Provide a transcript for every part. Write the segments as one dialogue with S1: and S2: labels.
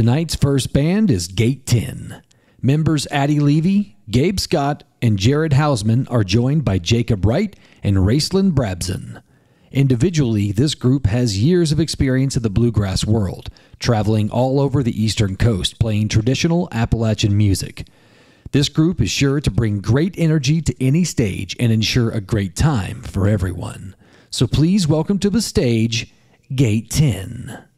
S1: Tonight's first band is Gate 10. Members Addie Levy, Gabe Scott, and Jared Hausman are joined by Jacob Wright and Raceland Brabson. Individually, this group has years of experience in the bluegrass world, traveling all over the eastern coast playing traditional Appalachian music. This group is sure to bring great energy to any stage and ensure a great time for everyone. So please welcome to the stage Gate 10.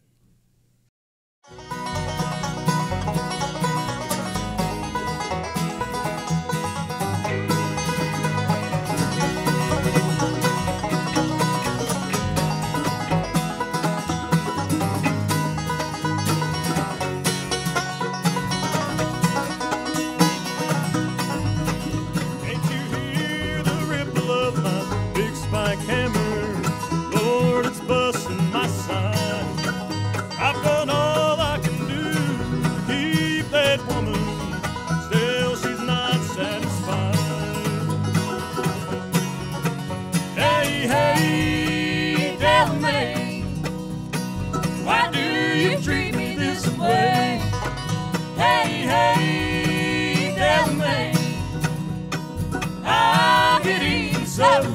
S2: Eaten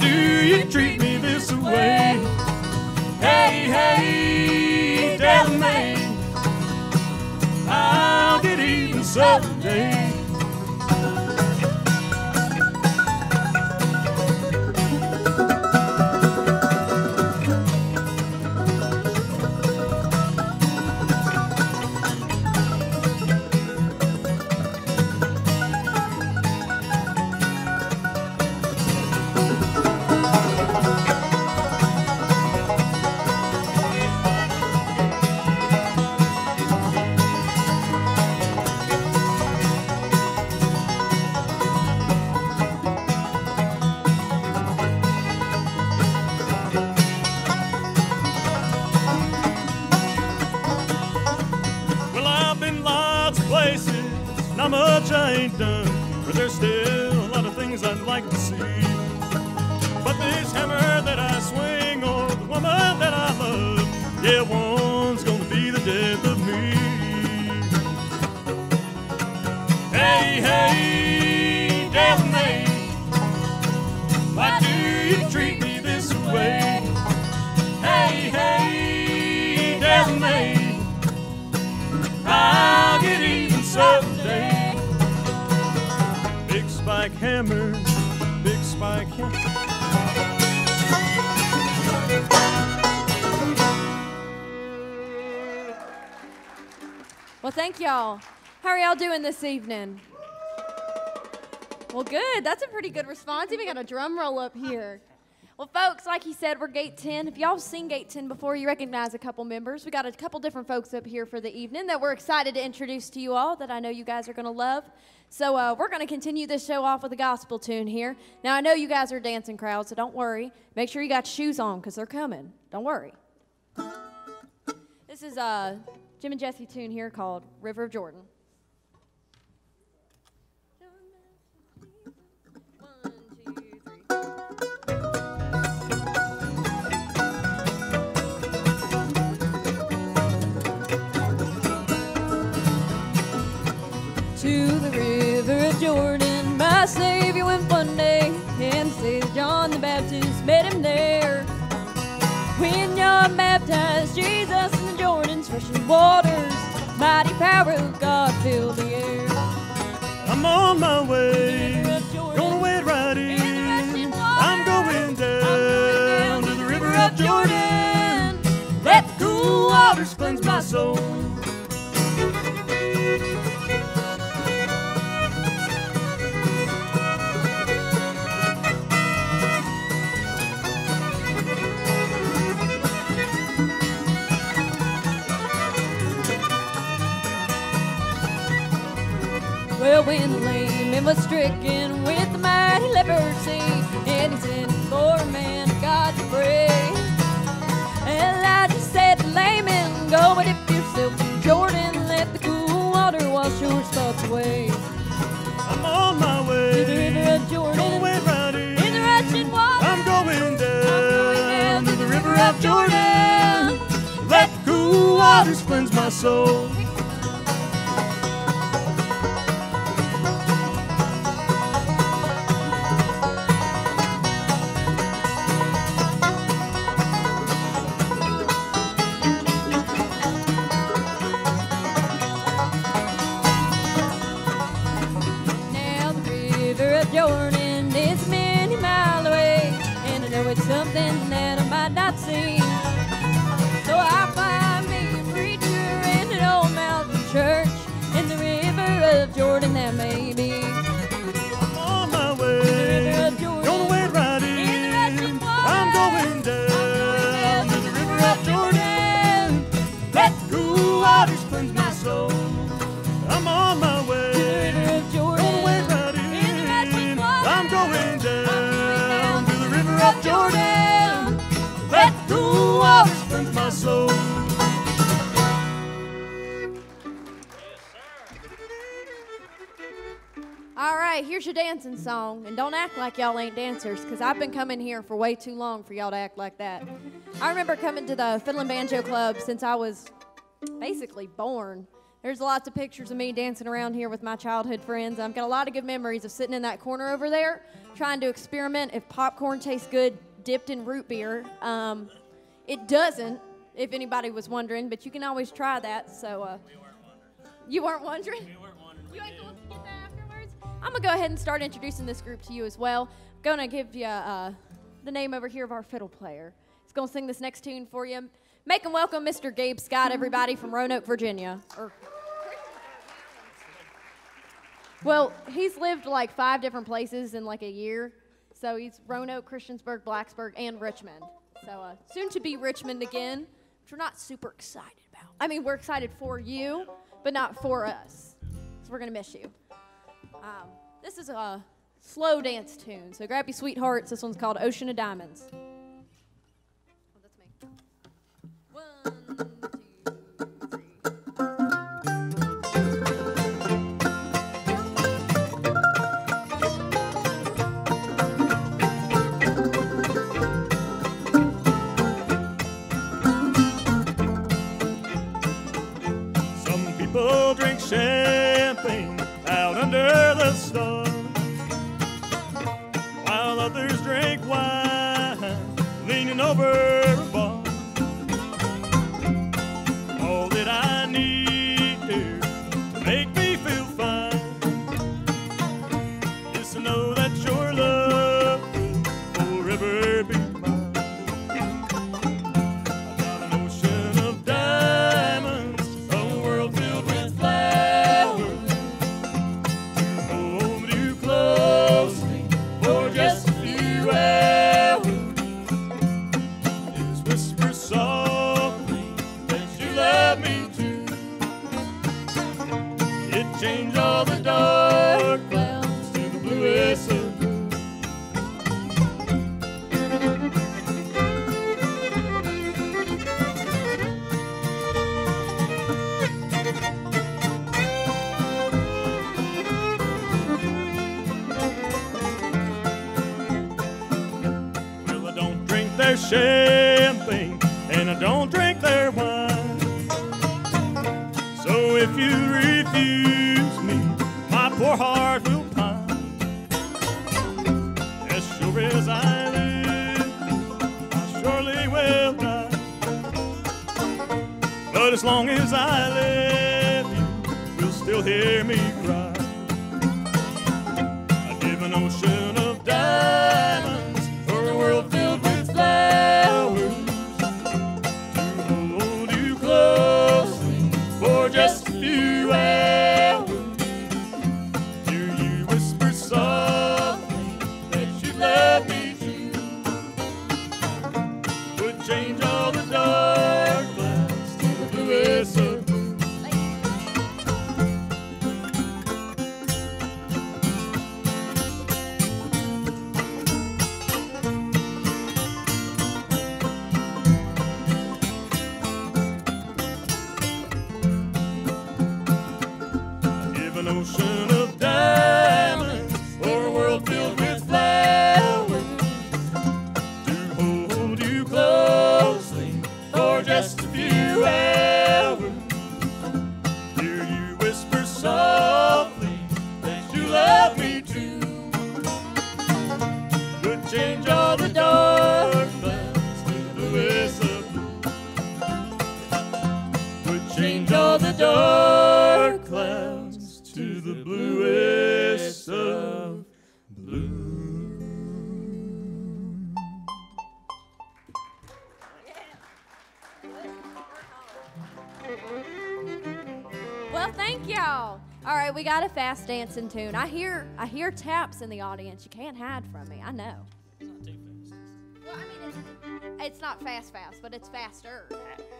S2: do you treat me this way? Hey, hey, devil may. I'll get eaten someday.
S3: Y'all doing this evening? Well, good. That's a pretty good response. Even got a drum roll up here. Well, folks, like he said, we're Gate 10. If y'all seen Gate 10 before, you recognize a couple members. We got a couple different folks up here for the evening that we're excited to introduce to you all that I know you guys are going to love. So uh, we're going to continue this show off with a gospel tune here. Now, I know you guys are dancing crowd, so don't worry. Make sure you got shoes on because they're coming. Don't worry. This is a Jim and Jesse tune here called River of Jordan. To the river of Jordan, my Savior went one day, and that John the Baptist met him there. When you're baptized, Jesus in the Jordan's rushing waters, mighty power of God filled the air.
S2: I'm on my way,
S3: River of Jordan,
S2: gonna wade right
S3: in
S2: in.
S3: waters,
S2: I'm going down to the river of Jordan.
S3: Let the
S2: Cool waters cleanse my soul.
S3: When the Naaman was stricken with the mighty leprosy, and he sent for a man of God to pray. Elijah said to Naaman, go and dip yourself in Jordan, let the cool water wash your spots away.
S2: I'm on my way.
S3: To the river of Jordan,
S2: Going right in.
S3: in the rushing water.
S2: I'm going down, I'm going down to the river of Jordan. Let the cool waters cleanse my soul.
S3: Here's your dancing song. And don't act like y'all ain't dancers, because I've been coming here for way too long for y'all to act like that. I remember coming to the Fiddle and Banjo Club since I was basically born. There's lots of pictures of me dancing around here with my childhood friends. I've got a lot of good memories of sitting in that corner over there trying to experiment if popcorn tastes good dipped in root beer. Um, it doesn't, if anybody was wondering, but you can always try that. So, uh, you weren't wondering? You ain't going to get that afterwards? I'm going to go ahead and start introducing this group to you as well. going to give you uh, the name over here of our fiddle player. He's going to sing this next tune for you. Make him welcome Mr. Gabe Scott, everybody from Roanoke, Virginia. Or- well, he's lived like five different places in like a year. So he's Roanoke, Christiansburg, Blacksburg, and Richmond. So uh, soon to be Richmond again, which we're not super excited about. I mean, we're excited for you, but not for us. So we're going to miss you. Um, this is a slow dance tune. So grab your sweethearts. This one's called Ocean of Diamonds.
S4: We got fast dancing tune. I hear, I hear taps in the audience. You can't hide from me. I know.
S5: It's Not too fast.
S4: Well, I mean, it's, it's not fast, fast, but it's faster.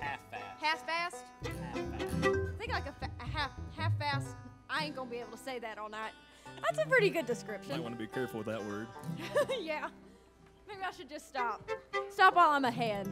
S5: Half fast.
S4: Half fast.
S5: Half fast.
S4: I think like a, fa- a half, half fast. I ain't gonna be able to say that all night. That's a pretty good
S2: Might
S4: description.
S2: want to be careful with that word.
S4: yeah. Maybe I should just stop. Stop while I'm ahead.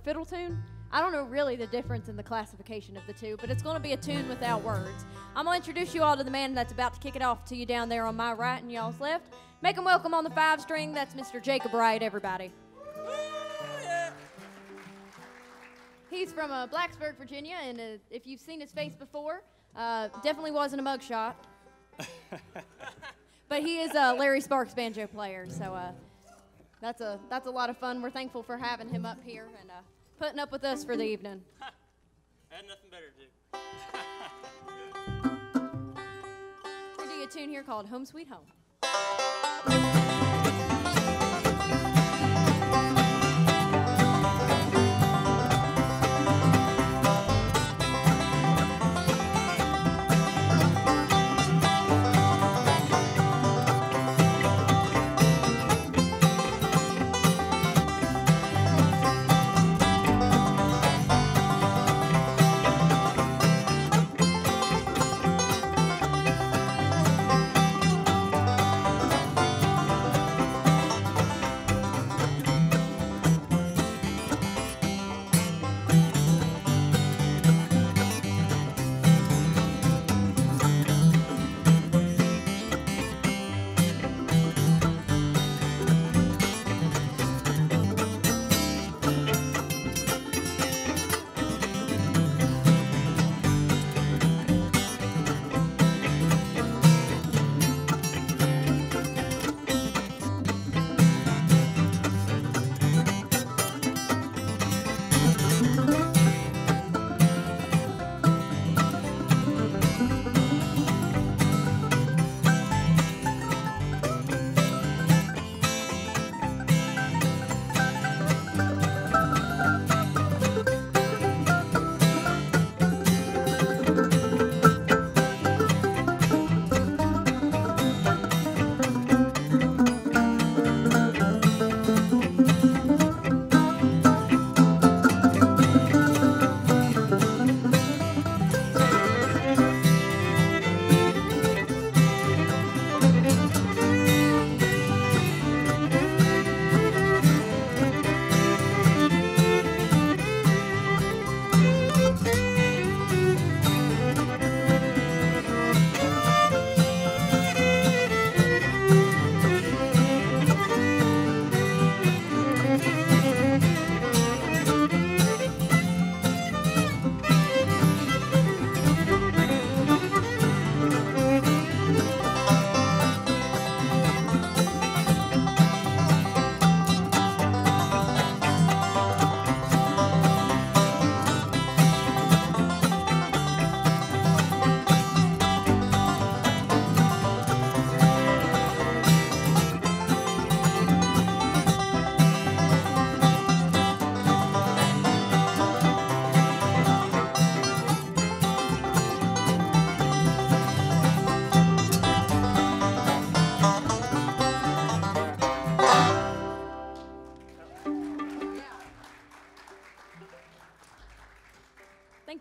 S4: Fiddle tune. I don't know really the difference in the classification of the two, but it's gonna be a tune without words. I'm gonna introduce you all to the man that's about to kick it off to you down there on my right and y'all's left. Make him welcome on the five string. That's Mr. Jacob Wright, everybody. He's from uh, Blacksburg, Virginia, and uh, if you've seen his face before, uh, definitely wasn't a mugshot. but he is a Larry Sparks banjo player, so uh, that's a that's a lot of fun. We're thankful for having him up here and uh, putting up with us for the evening.
S5: I had nothing better to do.
S4: We're gonna do a tune here called "Home Sweet Home."
S2: Home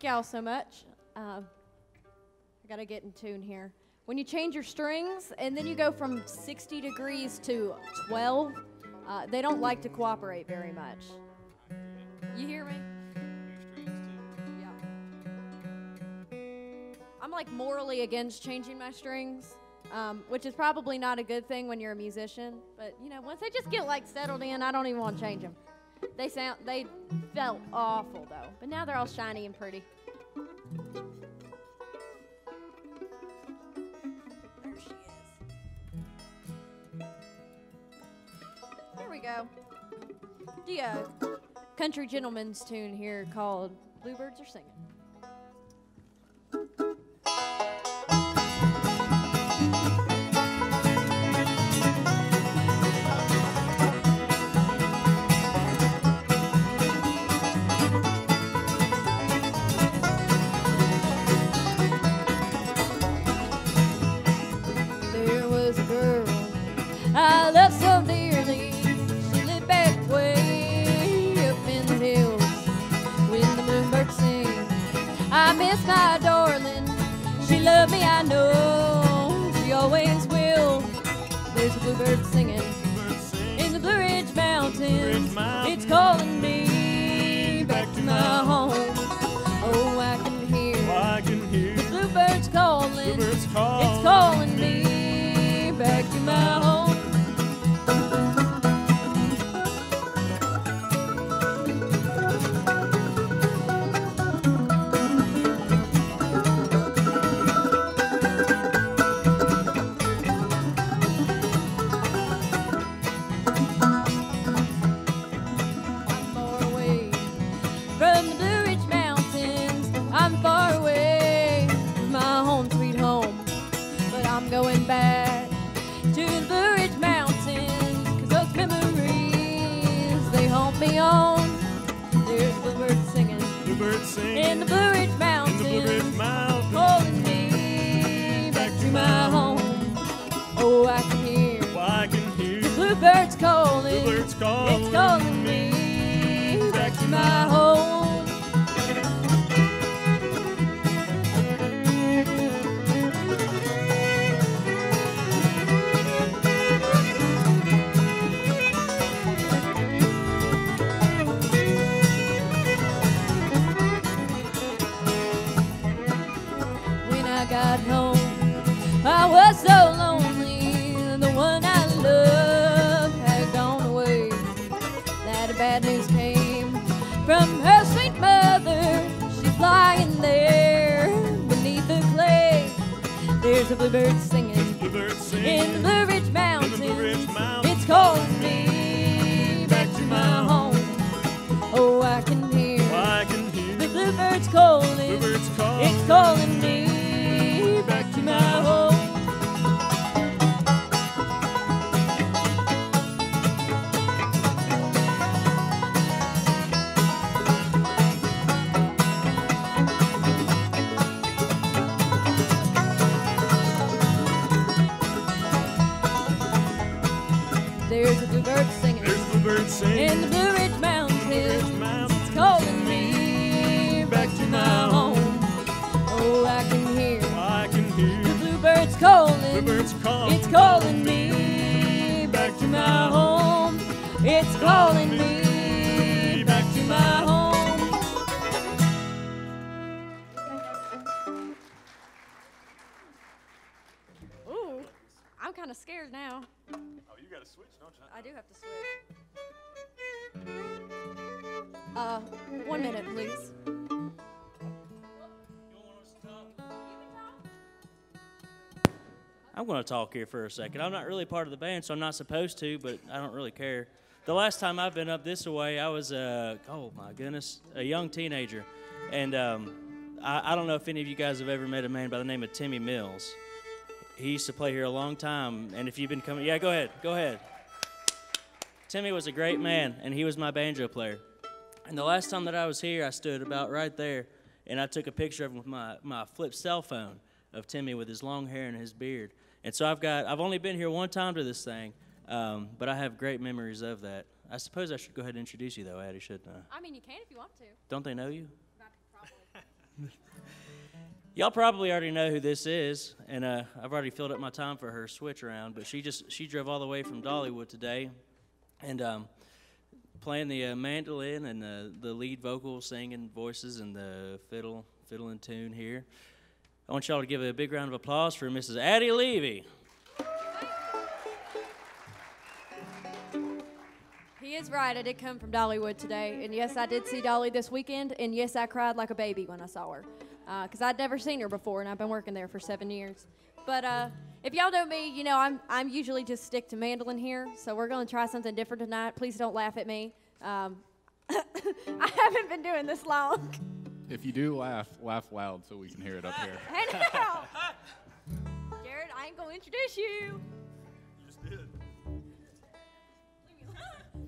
S3: y'all so much. Uh, I gotta get in tune here. When you change your strings and then you go from 60 degrees to 12, uh, they don't like to cooperate very much. You hear me? Yeah. I'm like morally against changing my strings, um, which is probably not a good thing when you're a musician. But you know, once they just get like settled in, I don't even want to change them. They sound they felt awful though, but now they're all shiny and pretty. There she is. Here we go. The uh, country gentleman's tune here called "Bluebirds Are Singing." I
S4: I'm going to talk here for a second. I'm not really part of the band, so I'm not supposed to, but I don't really care. The last time I've been up this way, I was, uh, oh my goodness, a young teenager. And um, I, I don't know if any of you guys have ever met a man by the name of Timmy Mills. He used to play here a long time, and if you've been coming, yeah, go ahead, go ahead. Timmy was a great man, and he was my banjo player. And the last time that I was here, I stood about right there, and I took a picture of him with my, my flip cell phone of Timmy with his long hair and his beard. And so I've got, I've only been here one time to this thing, um, but I have great memories of that. I suppose I should go ahead and introduce you, though, Addie, shouldn't I?
S3: I mean, you can if you want to.
S4: Don't they know you?
S6: Y'all probably already know who this is, and uh, I've already filled up my time for her switch around. But she just she drove all the way from Dollywood today, and um, playing the uh, mandolin and the, the lead vocal, singing voices, and the fiddle fiddle in tune here. I want y'all to give a big round of applause for Mrs. Addie Levy.
S4: He is right. I did come from Dollywood today. And yes, I did see Dolly this weekend. And yes, I cried like a baby when I saw her. Because I'd never seen her before, and I've been working there for seven years. But uh, if y'all know me, you know I'm, I'm usually just stick to mandolin here. So we're going to try something different tonight. Please don't laugh at me. Um, I haven't been doing this long.
S7: If you do laugh, laugh loud so we can hear it up here.
S4: Hey now. Jared, I ain't going to introduce you. You just did.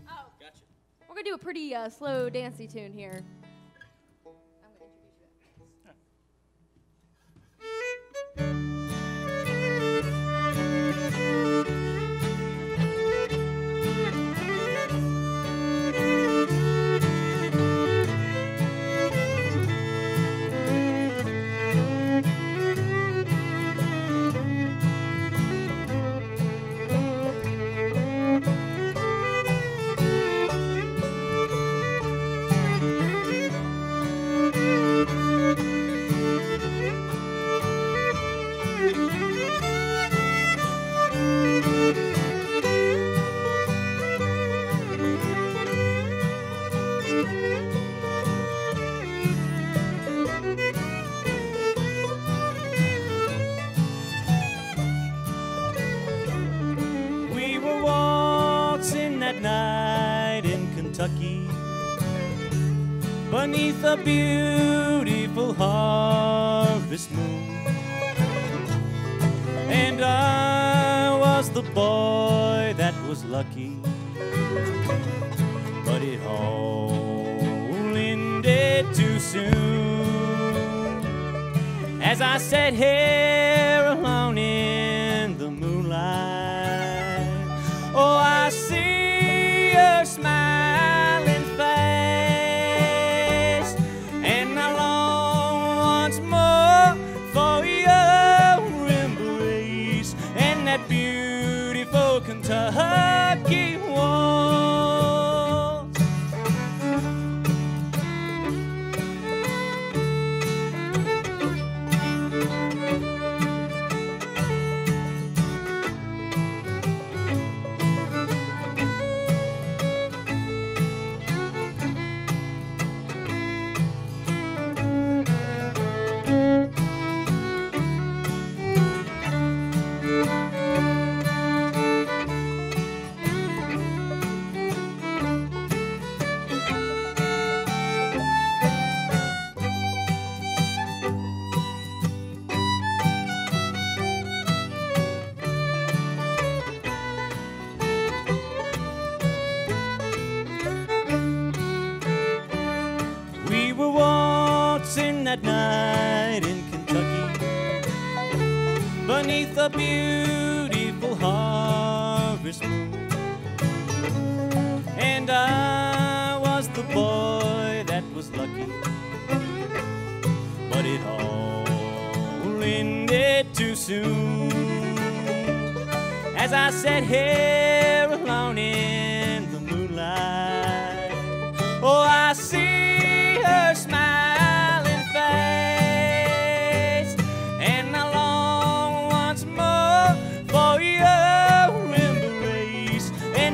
S4: oh.
S6: Gotcha.
S4: We're gonna do a pretty uh, slow dancey tune here.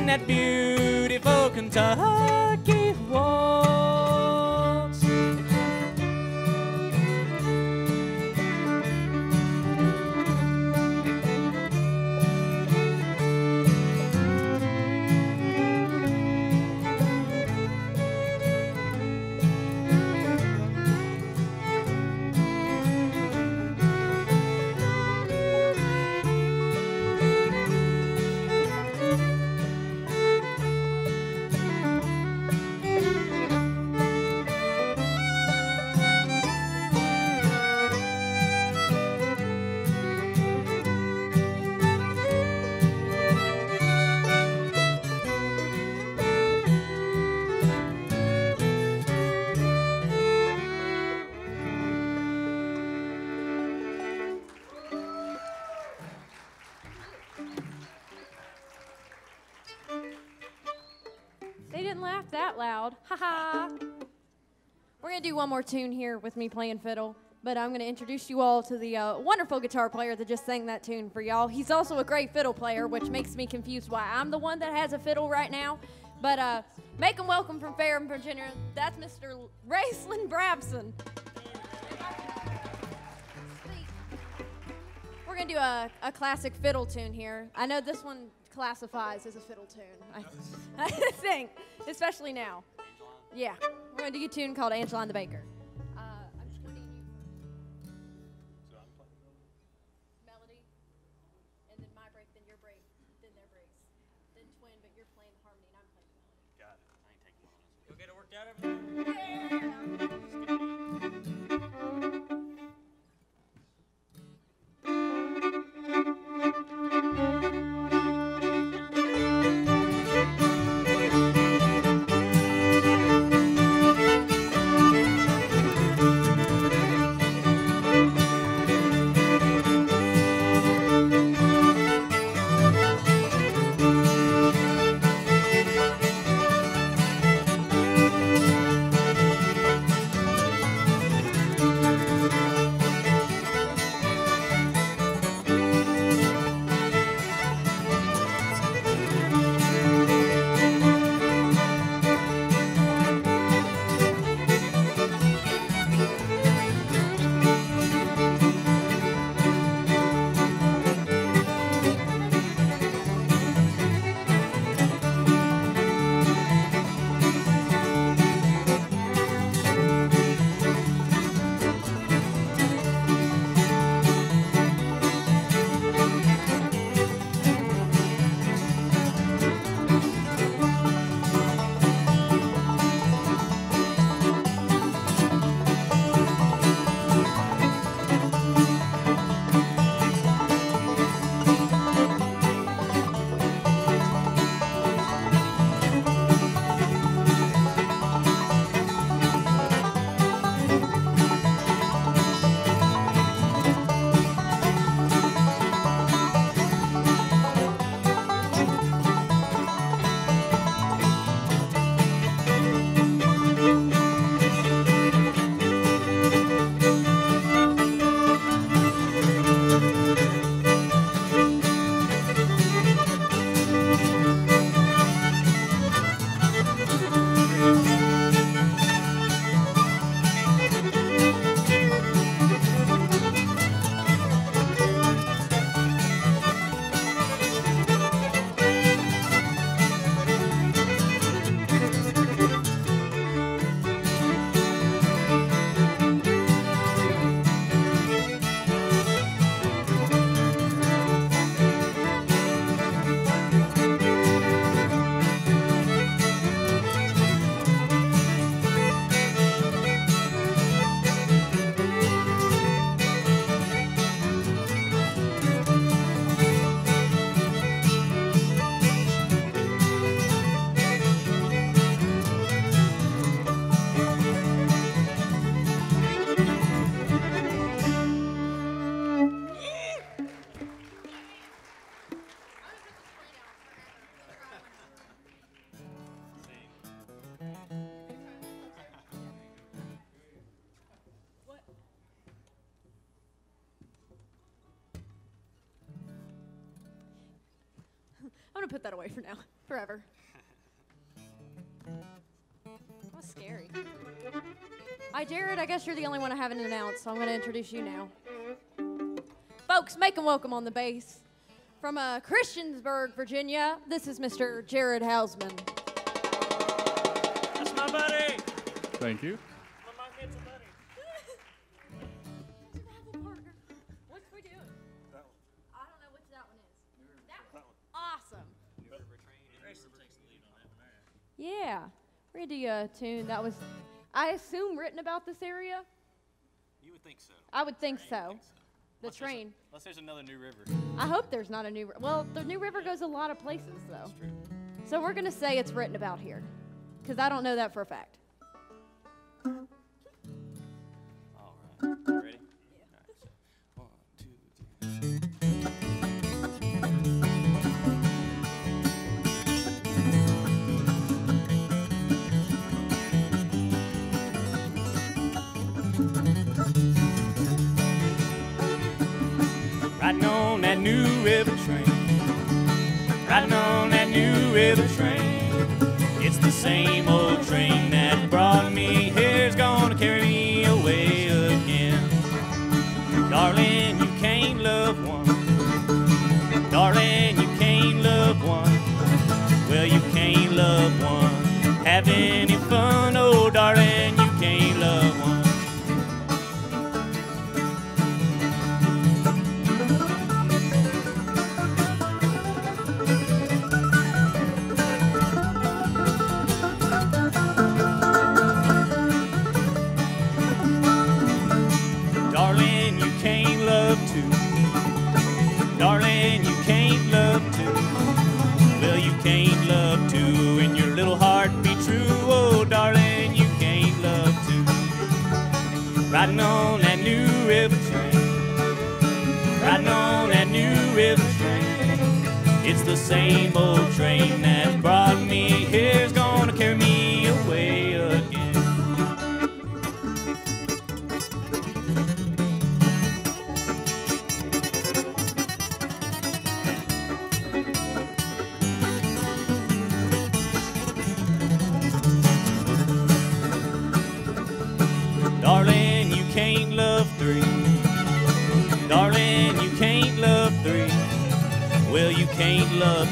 S8: That beautiful Kentucky
S3: going to do one more tune here with me playing fiddle, but I'm going to introduce you all to the uh, wonderful guitar player that just sang that tune for y'all. He's also a great fiddle player, which makes me confused why I'm the one that has a fiddle right now. But uh, make him welcome from Ferrum, Virginia. That's Mr. Raceland Brabson. We're going to do a, a classic fiddle tune here. I know this one classifies as a fiddle tune, I, I think, especially now. Yeah, we're gonna do a tune called Angeline the Baker. Away for now, forever. That was scary. Hi, Jared. I guess you're the only one I haven't announced, so I'm gonna introduce you now. Folks, make them welcome on the bass. From uh, Christiansburg, Virginia, this is Mr. Jared Hausman.
S5: That's my buddy.
S7: Thank you.
S3: Yeah. We're do a tune that was, I assume, written about this area.
S4: You would think so.
S3: I would think so. The
S4: Unless there's a-
S3: train.
S4: Unless there's another New River.
S3: I hope there's not a new. Well, the New River goes a lot of places though.
S4: True.
S3: So we're gonna say it's written about here, because I don't know that for a fact.
S4: Riding on that new river train. Riding on that new river train. It's the same old train that brought me here's gonna carry me away again. Darling, you can't love one same old train that brought me here's gone.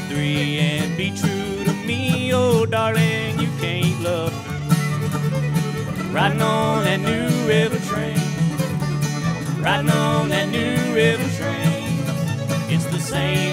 S4: three and be true to me, oh darling, you can't love me. Riding on that new river train, riding on that new river train, it's the same.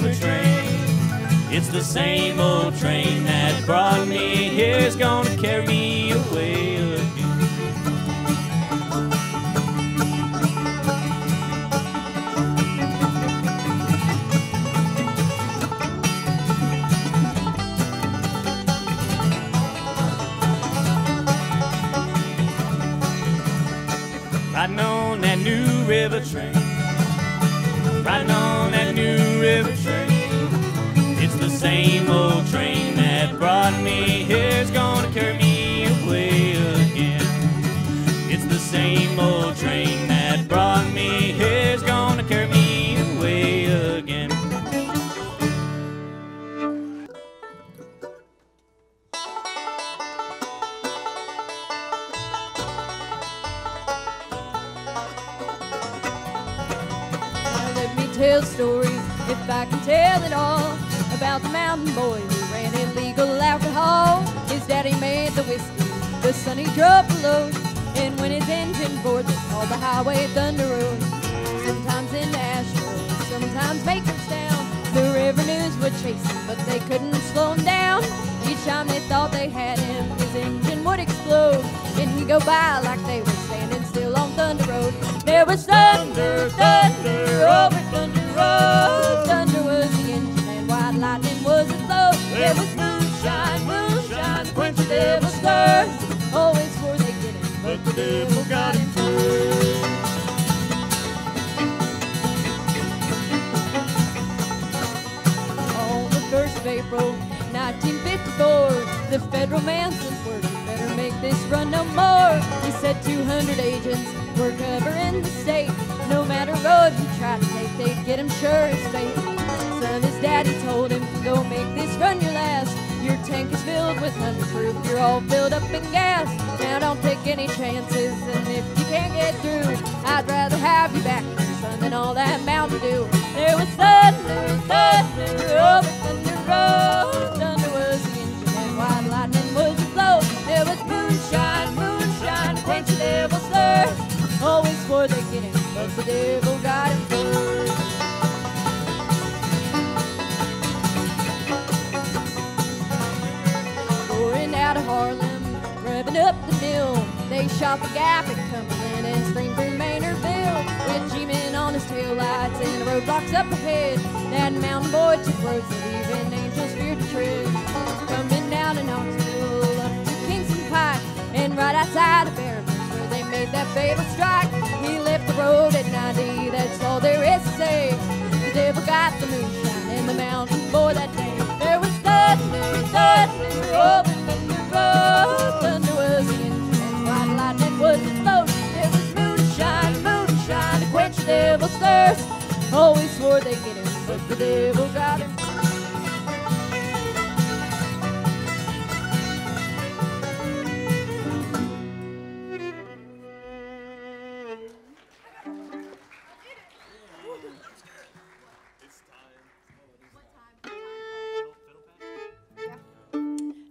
S4: river train. It's the same old train that brought me here's gonna carry me old train.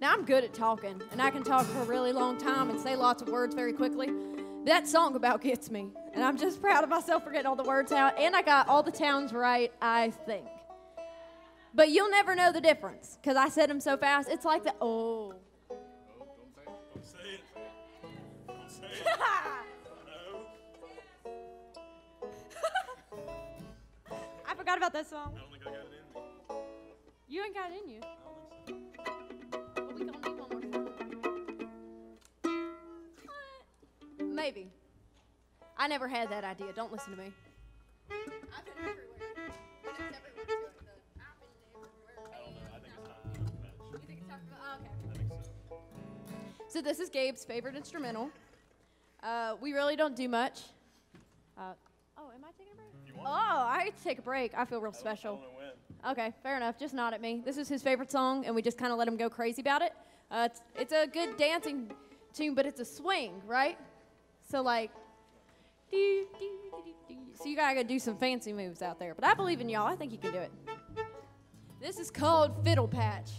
S3: Now I'm good at talking, and I can talk for a really long time and say lots of words very quickly. That song about gets me, and I'm just proud of myself for getting all the words out, and I got all the towns right, I think. But you'll never know the difference because I said them so fast. It's like the oh.
S2: Don't say it. Don't say it. Don't No.
S3: I forgot about that song.
S2: I don't think I got it in me.
S3: You ain't got it in you.
S2: I don't think so.
S3: But we gonna need one more song. What? Maybe. I never had that idea. Don't listen to me. Okay.
S2: So.
S3: This is Gabe's favorite instrumental. Uh, we really don't do much. Uh, oh, am I taking a break?
S2: You
S3: Oh, I take a break. I feel real
S2: I
S3: special.
S2: don't know when.
S3: Okay, fair enough. Just nod at me. This is his favorite song, and we just kind of let him go crazy about it. Uh, it's, it's a good dancing tune, but it's a swing, right? So like, so you gotta go do some fancy moves out there. But I believe in y'all. I think you can do it. This is called Fiddle Patch.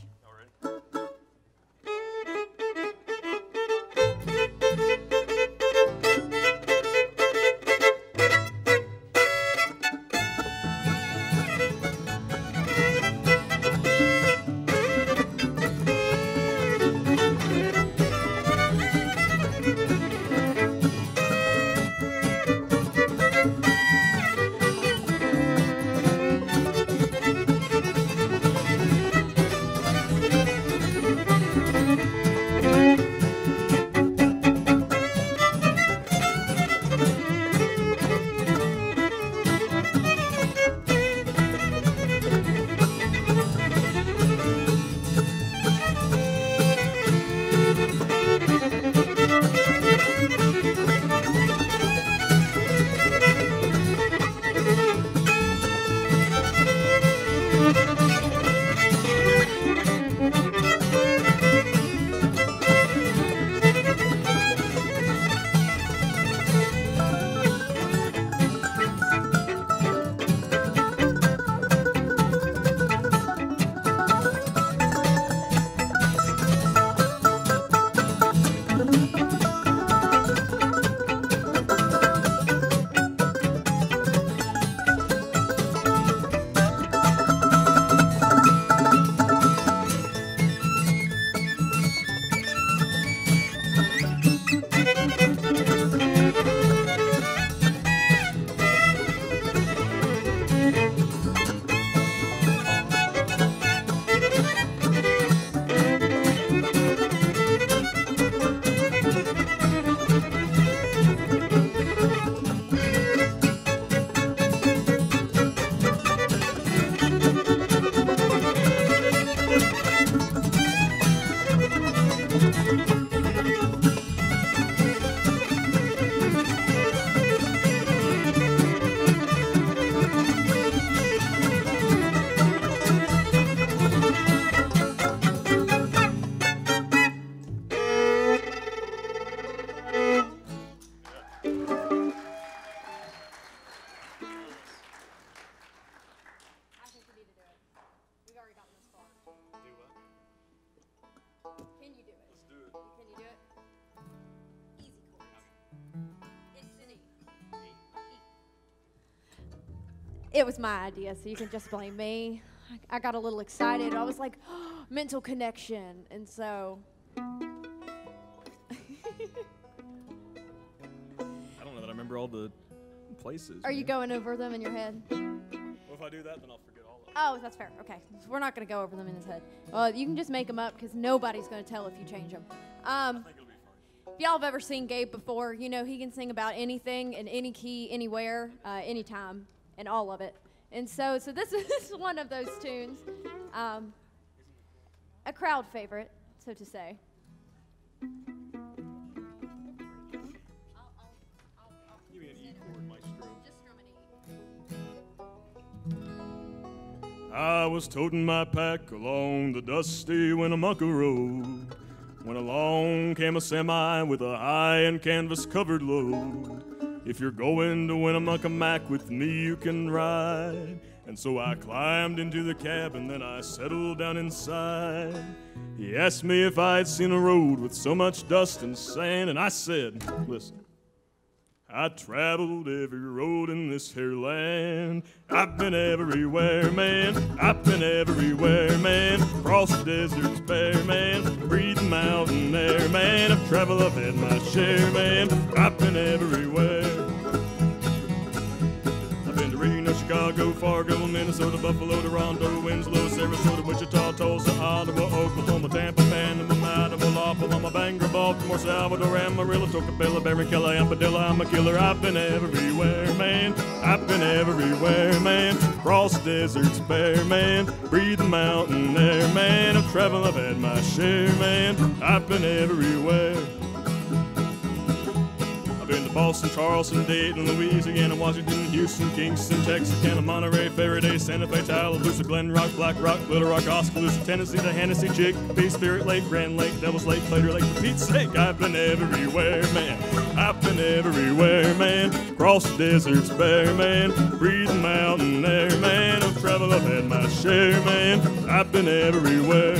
S3: it was my idea, so you can just blame me. I, I got a little excited. I was like, oh, mental connection. And so.
S2: I don't know that I remember all the places.
S3: Are
S2: man.
S3: you going over them in your head?
S2: Well, if I do that, then I'll forget all of them.
S3: Oh, that's fair. Okay. So we're not going to go over them in his head. Well, you can just make them up because nobody's going to tell if you change them. Um, if y'all have ever seen Gabe before, you know he can sing about anything in any key, anywhere, uh, anytime and all of it. And so, so this is one of those tunes, um, a crowd favorite, so to say.
S2: I was toting my pack along the dusty Winnemucca Road when along came a semi with a high and canvas covered load. If you're going to Winnemucca with me, you can ride. And so I climbed into the cab and then I settled down inside. He asked me if I'd seen a road with so much dust and sand, and I said, Listen. I traveled every road in this here land. I've been everywhere, man. I've been everywhere, man. Crossed deserts bare, man. Breathe mountain air, man. I've traveled, I've had my share, man. I've been everywhere. Chicago, Fargo, Minnesota, Buffalo, Toronto, Winslow, Sarasota, Wichita, Tulsa, Ottawa, Oklahoma, Tampa, Panama, Manama, Loma, Bangor, Baltimore, Salvador, Amarillo, Tocopilla, Barry, Kelly, Ampadilla, I'm a killer. I've been everywhere, man. I've been everywhere, man. Cross deserts bare, man. Breathe the mountain air, man. I've traveled, I've had my share, man. I've been everywhere. I've been to Boston, Charleston, Dayton, Louisiana, Washington, Houston, Kingston, Texas, Texarkana, Monterey, Faraday, Santa Fe, Tallahassee, Glen Rock, Black Rock, Little Rock, Oskaloosa, Tennessee, the Hennessy, Chicopee, Spirit Lake, Grand Lake, Devil's Lake, Plater Lake. For Pete's sake, I've been everywhere, man. I've been everywhere, man. Cross deserts bare, man. Breathe mountain air, man. I've traveled, I've had my share, man. I've been everywhere.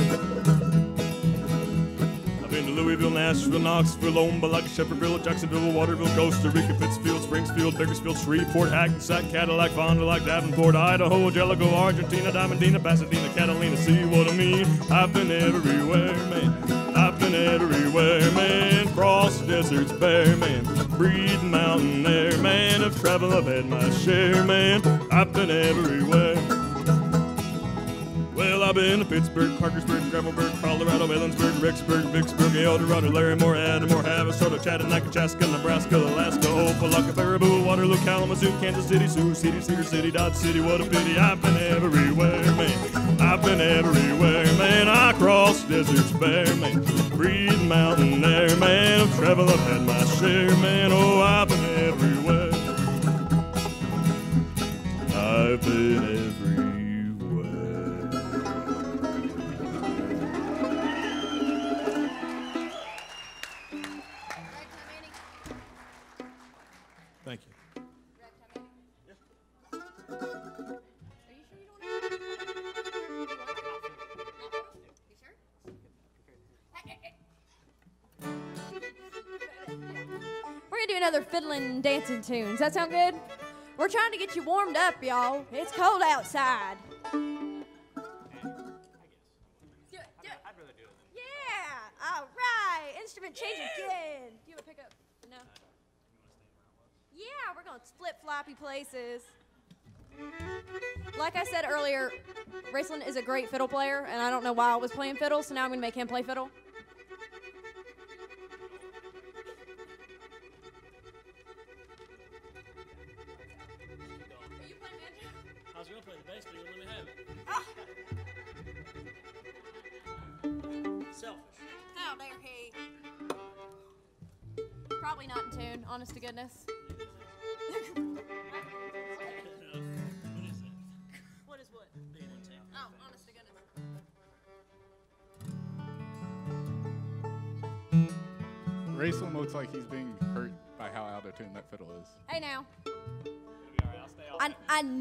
S2: Louisville, Nashville, Knoxville, Omaha, Shepherdville, Jacksonville, Waterville, Costa Rica, Pittsfield, Springfield, Bakersfield, Shreveport, Hackensack, Cadillac, Fond du Lac, Davenport, Idaho, Jellicoe, Argentina, Diamondina, Pasadena, Catalina. See what I mean? I've been everywhere, man. I've been everywhere, man. Cross deserts bare, man. Breathe mountain air, man. I've traveled, I've had my share, man. I've been everywhere. Well, I've been to Pittsburgh, Parkersburg, Gravelburg, Colorado, Ellensburg, Rexburg, Vicksburg, Eldorado, Larimore, Adamore, Havasota, Chattanooga, Chaska, Nebraska, Alaska, Opelika, Baraboo, Waterloo, Kalamazoo, Kansas City, Sioux City, Cedar City, Dodge City. What a pity, I've been everywhere, man. I've been everywhere, man. I crossed deserts bare, man. Breathe mountain air, man. I've traveled, I've had my share, man. Oh, I've been everywhere. I've been everywhere.
S3: Another fiddling and dancing tune. Does that sound good? We're trying to get you warmed up, y'all. It's cold outside. Do it, do it. Yeah, all right. Instrument change again. Do you have a pickup? No. Yeah, we're gonna split floppy places. Like I said earlier, Raceland is a great fiddle player, and I don't know why I was playing fiddle, so now I'm gonna make him play fiddle.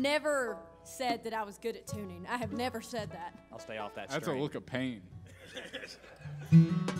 S3: Never said that I was good at tuning. I have never said that.
S4: I'll stay off that
S7: That's
S4: string.
S7: a look of pain.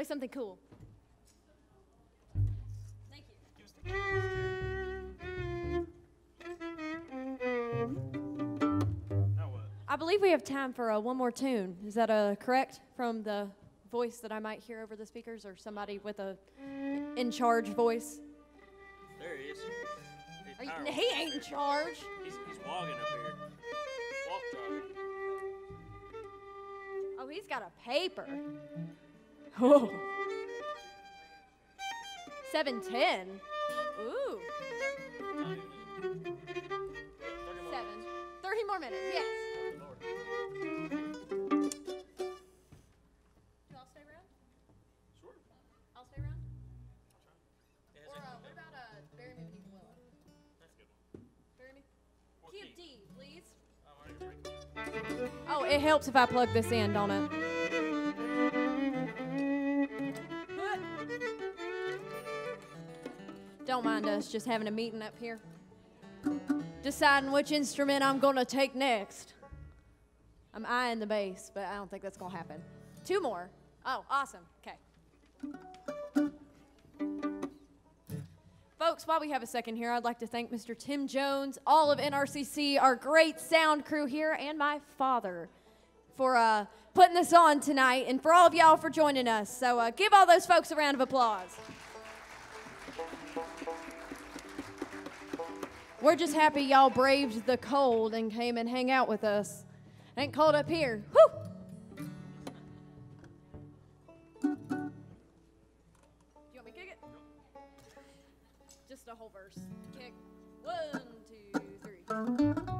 S3: play something cool. Thank you. I believe we have time for uh, one more tune. Is that uh, correct from the voice that I might hear over the speakers or somebody with a in charge voice?
S5: There he is.
S3: You, he ain't in charge.
S5: he's, he's walking up here. Walk jogging.
S3: Oh, he's got a paper. Oh. 710. Ooh. Seven. 30 more minutes, yes. Do y'all stay around?
S5: Sure.
S3: I'll stay around? Or uh, what about uh, Bury Me Beneath the Willow?
S5: That's good one.
S3: Bury Key of D, please.
S5: Oh, I can break it.
S3: Oh, it helps if I plug this in, don't it? Don't mind us just having a meeting up here. Deciding which instrument I'm going to take next. I'm eyeing the bass, but I don't think that's going to happen. Two more. Oh, awesome. Okay. Folks, while we have a second here, I'd like to thank Mr. Tim Jones, all of NRCC, our great sound crew here, and my father for uh, putting this on tonight, and for all of y'all for joining us. So uh, give all those folks a round of applause. We're just happy y'all braved the cold and came and hang out with us. Ain't cold up here. Whew! You want me to kick it? Just a whole verse. Kick. One, two, three.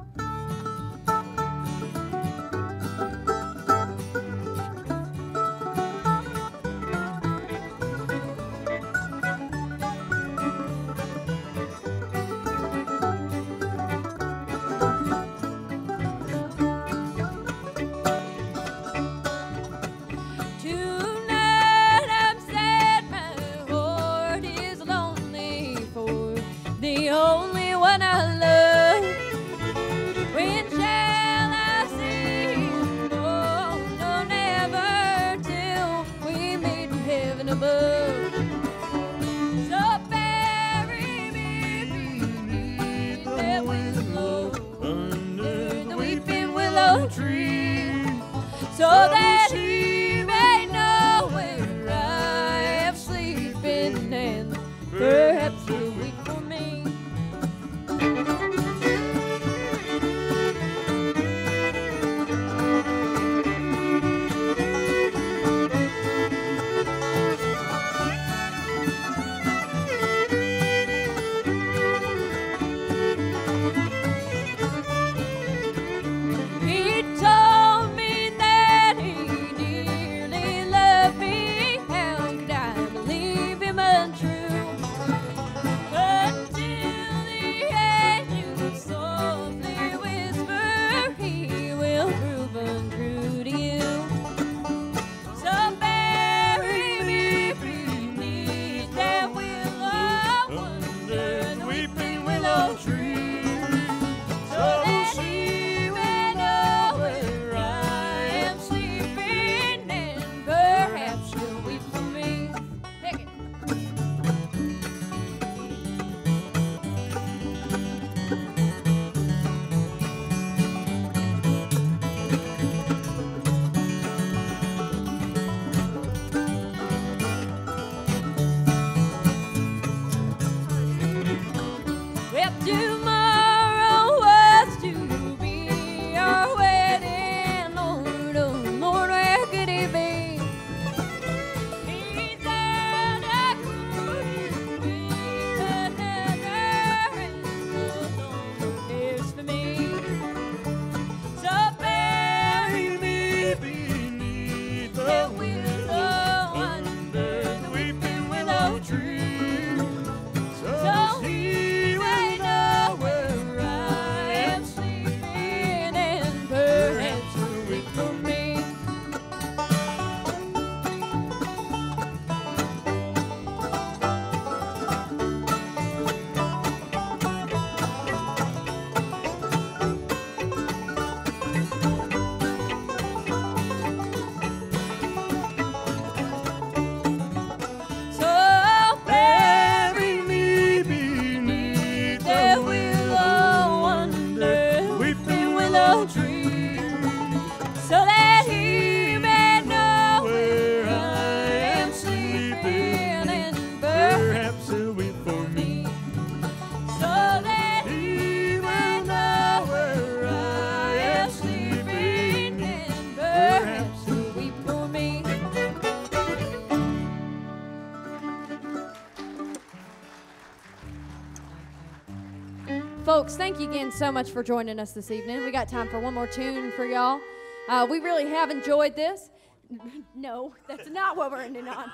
S3: Folks, thank you again so much for joining us this evening. We got time for one more tune for y'all. Uh, we really have enjoyed this. no, that's not what we're ending on.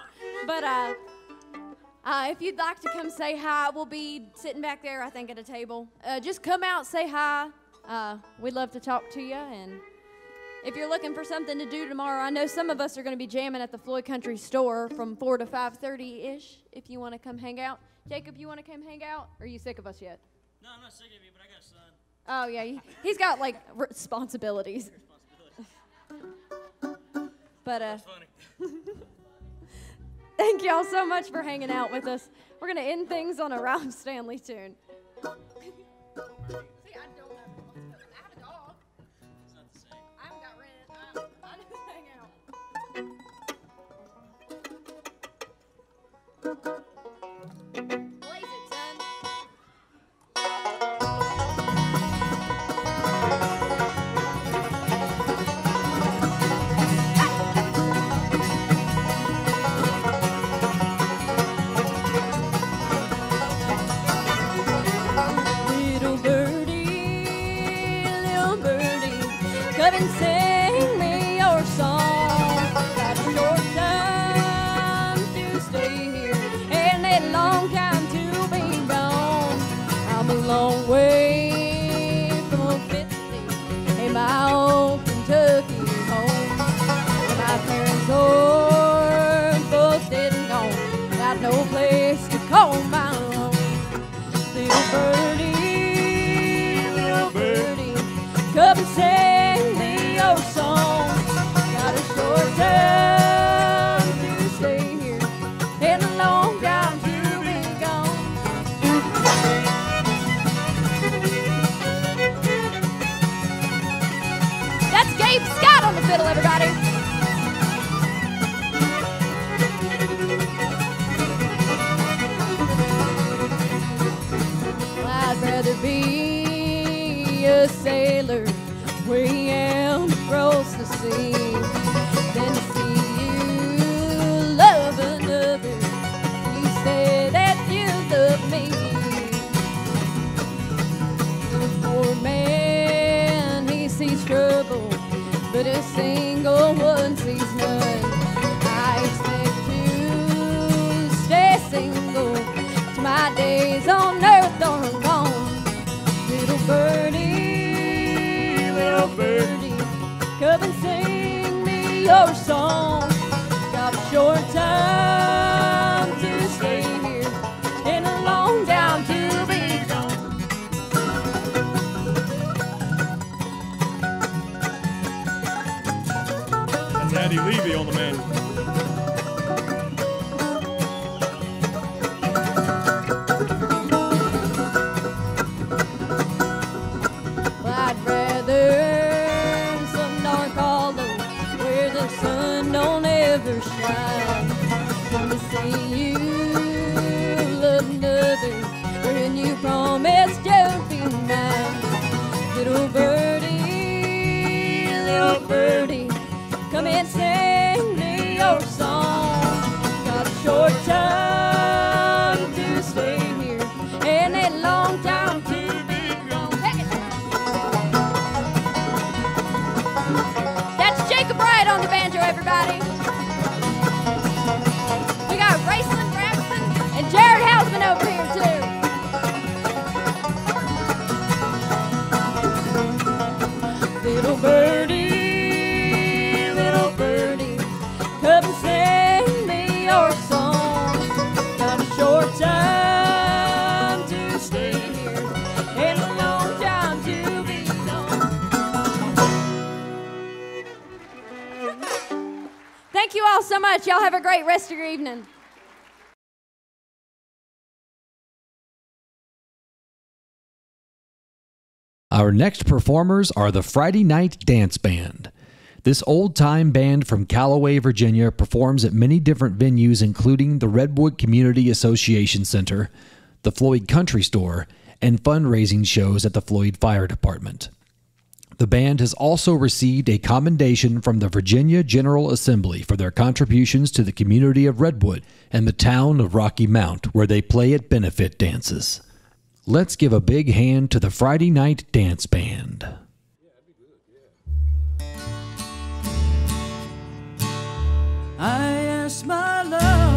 S3: But uh, uh, if you'd like to come say hi, we'll be sitting back there, I think, at a table. Uh, just come out, say hi. Uh, we'd love to talk to you. And if you're looking for something to do tomorrow, I know some of us are going to be jamming at the Floyd Country Store from 4 to 5:30 ish. If you want to come hang out, Jacob, you want to come hang out? Are you sick of us yet?
S5: No, I'm not sick of you, but I got a son.
S3: Oh yeah, he, he's got like responsibilities. but uh,
S5: Funny.
S3: thank y'all so much for hanging out with us. We're gonna end things on a Ralph Stanley tune. Have a great rest of your evening.
S1: Our next performers are the Friday Night Dance Band. This old time band from Callaway, Virginia performs at many different venues, including the Redwood Community Association Center, the Floyd Country Store, and fundraising shows at the Floyd Fire Department. The band has also received a commendation from the Virginia General Assembly for their contributions to the community of Redwood and the town of Rocky Mount, where they play at benefit dances. let's give a big hand to the Friday Night Dance Band.
S9: I asked my love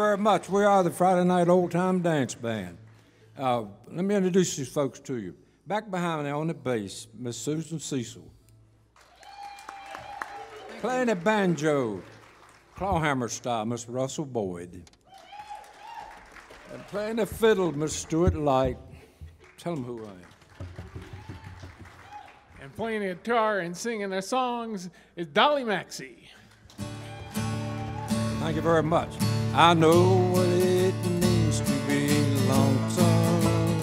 S10: very much. We are the Friday Night Old Time Dance Band. Uh, let me introduce these folks to you. Back behind me on the bass, Miss Susan Cecil. Playing the banjo, clawhammer style, Miss Russell Boyd. And playing the fiddle, Miss Stuart Light. Tell them who I am.
S11: And playing the guitar and singing their songs is Dolly Maxey.
S10: Thank you very much. I know what it means to be lonesome.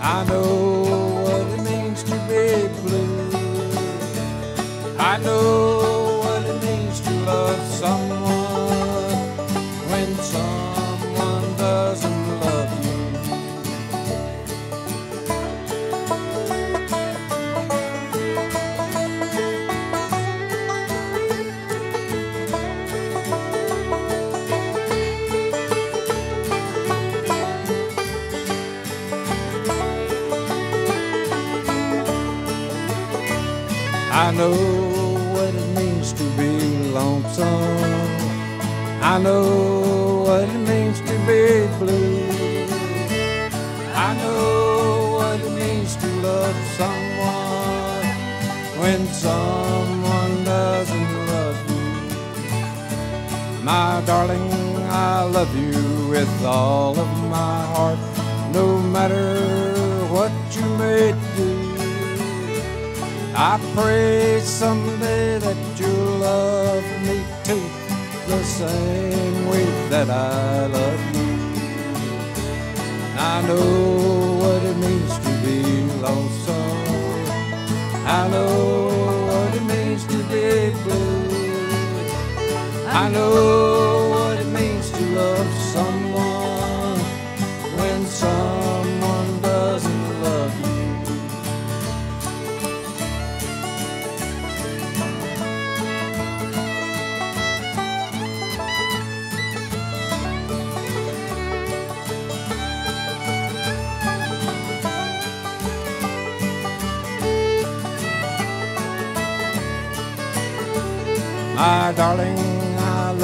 S10: I know what it means to be blue. I know what it means to love someone I know what it means to be lonesome. I know what it means to be blue. I know what it means to love someone when someone doesn't love you. My darling, I love you with all of my heart, no matter I pray someday that you'll love me too, the same way that I love you. I know what it means to be lonesome. I know what it means to be blue. I know what it means to love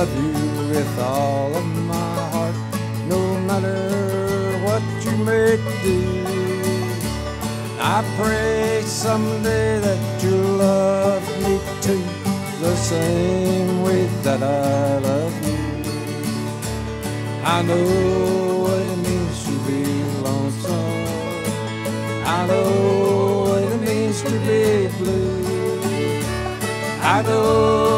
S10: love you with all of my heart, no matter what you may do. I pray someday that you'll love me too, the same way that I love you. I know what it means to be lonesome. I know what it means to be blue. I know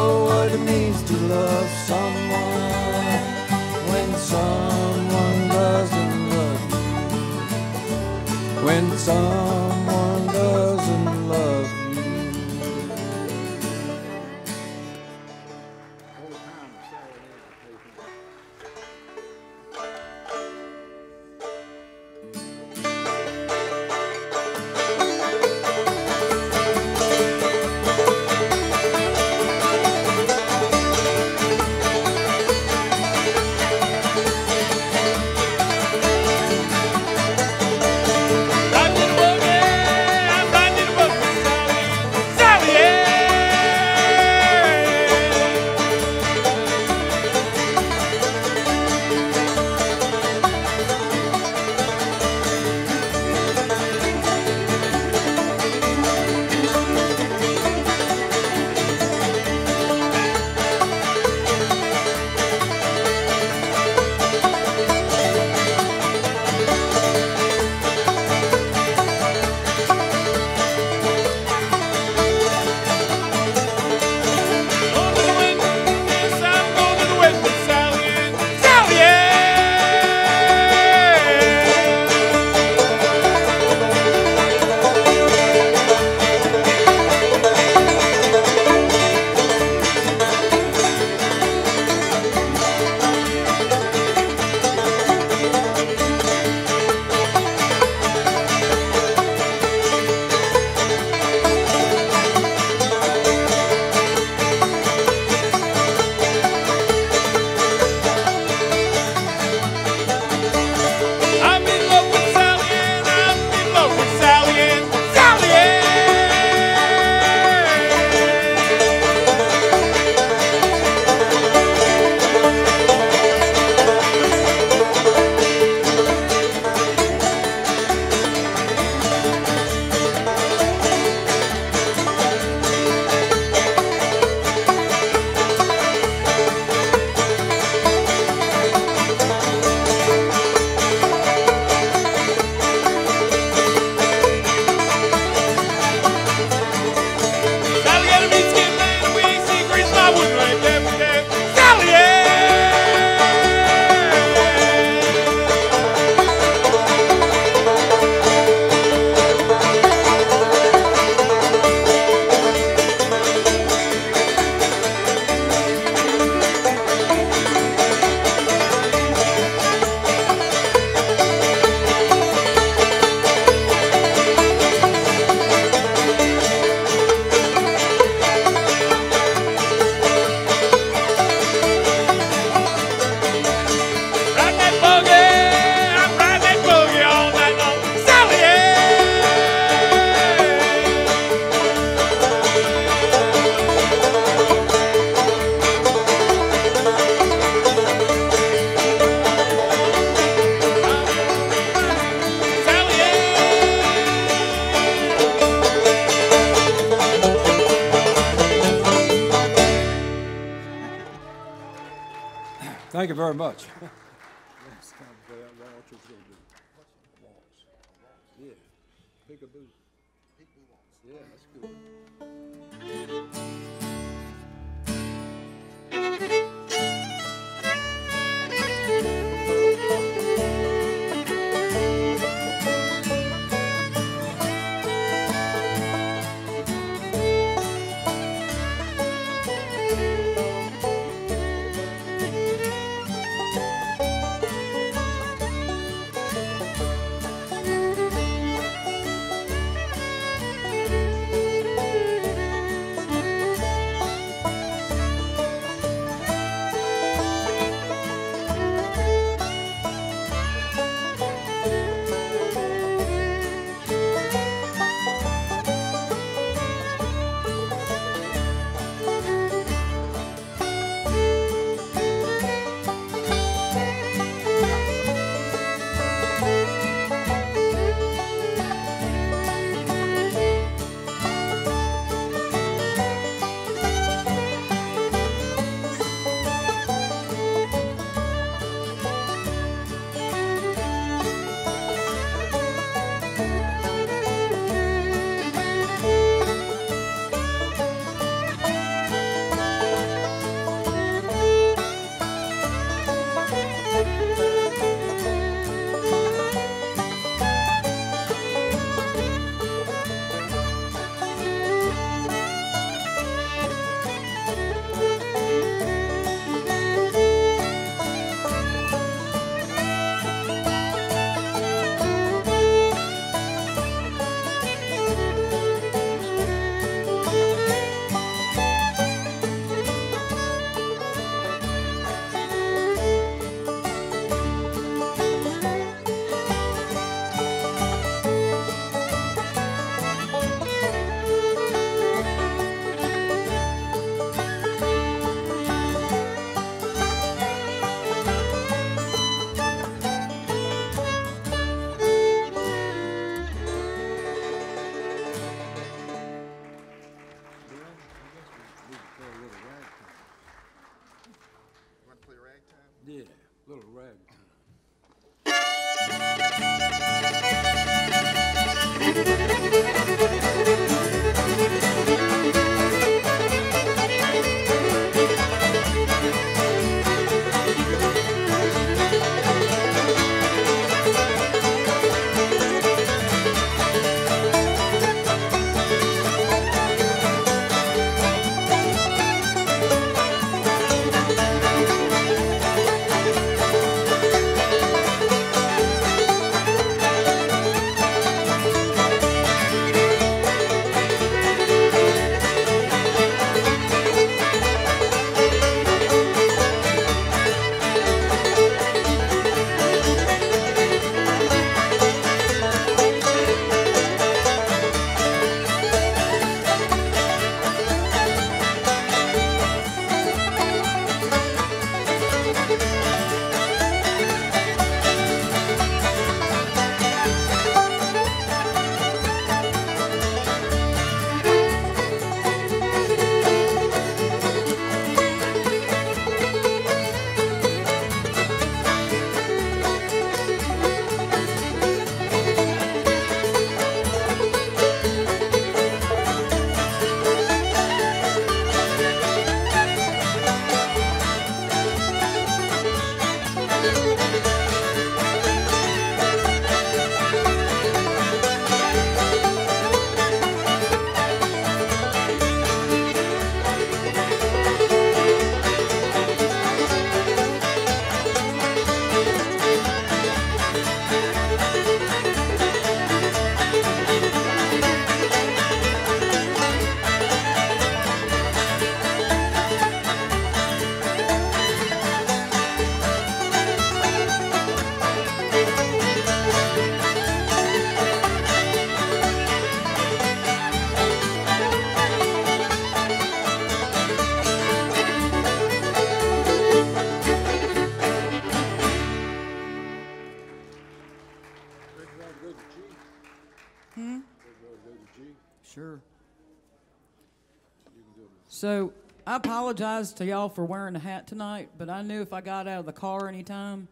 S9: So, I apologize to y'all for wearing a hat tonight, but I knew if I got out of the car anytime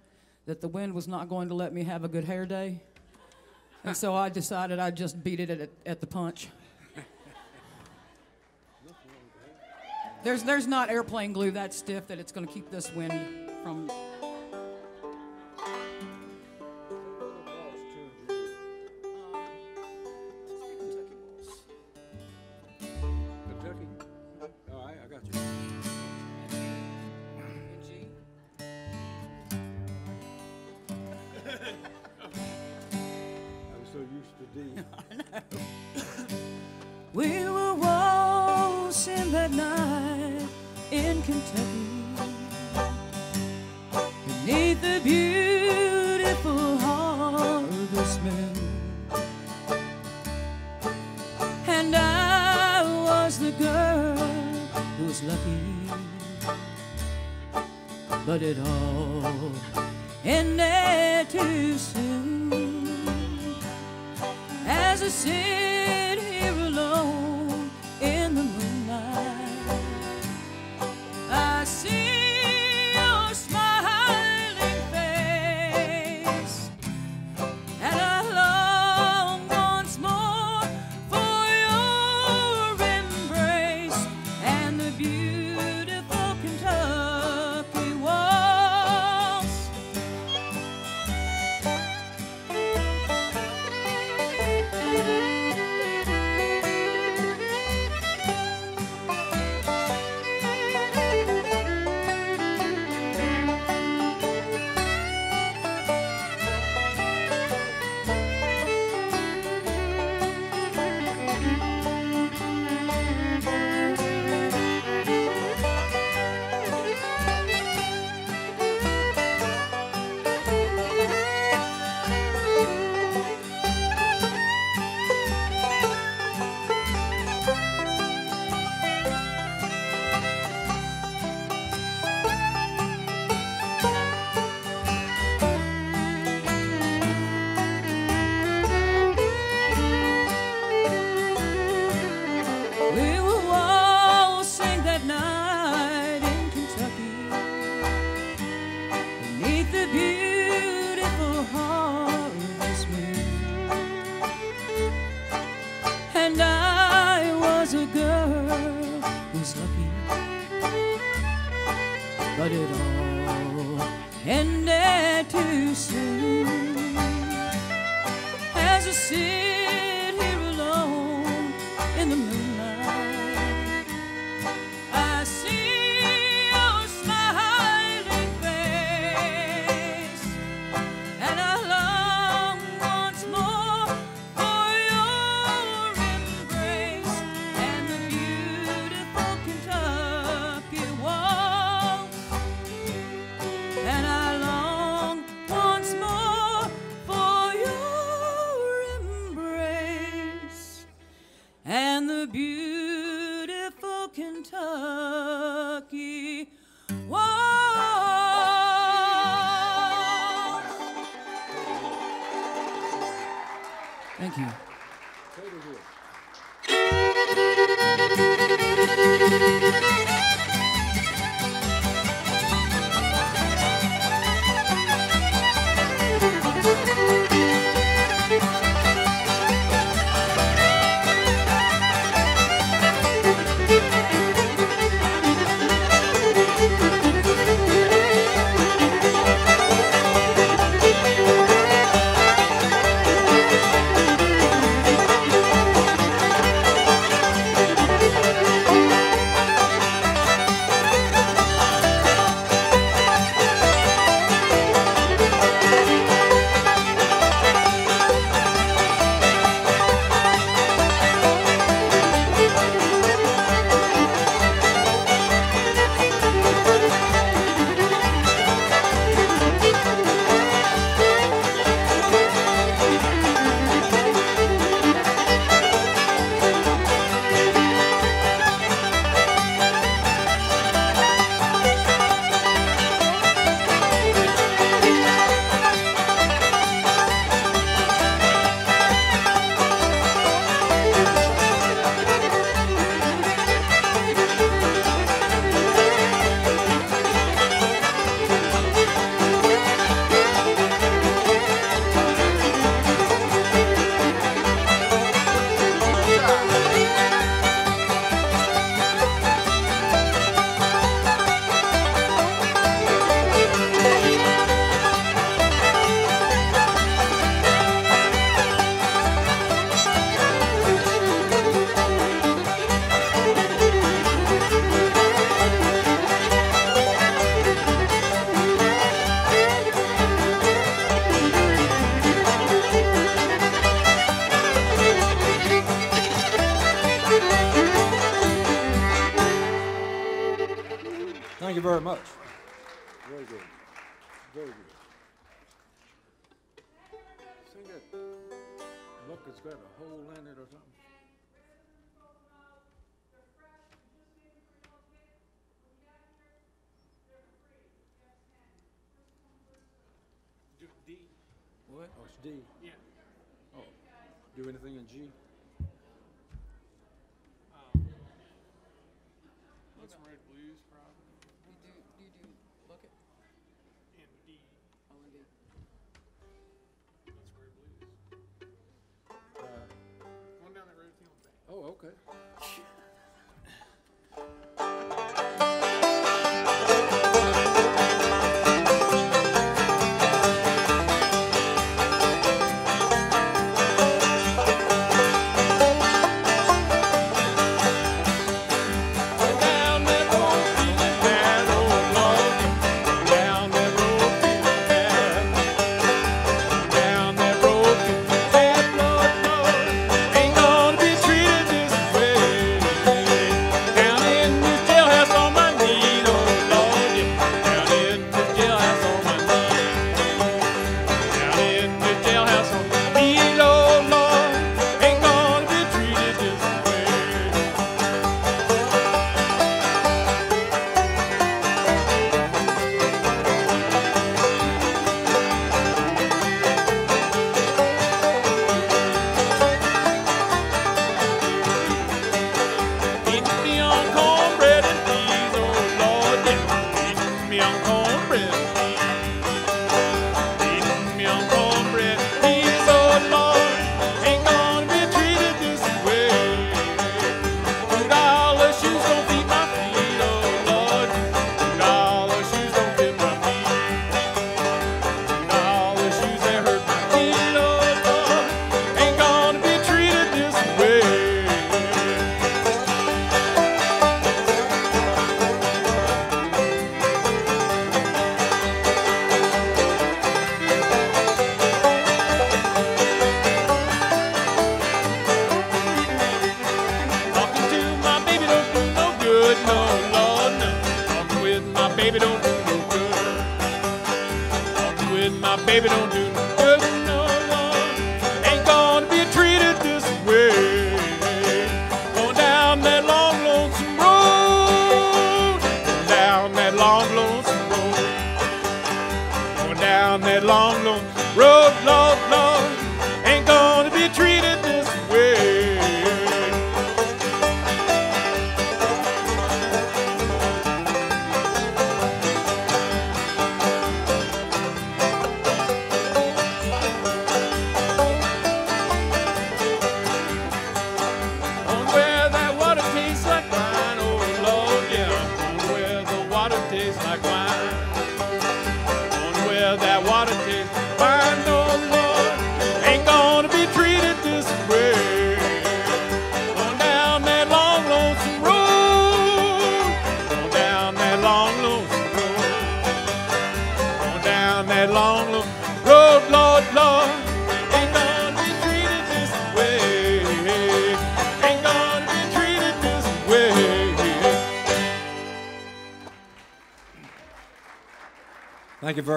S9: that the wind was not going to let me have a good hair day. And so I decided I'd just beat it at, at the punch. There's, there's not airplane glue that stiff that it's going to keep this wind from. And I was the girl who was lucky, but it all ended too soon. As I sit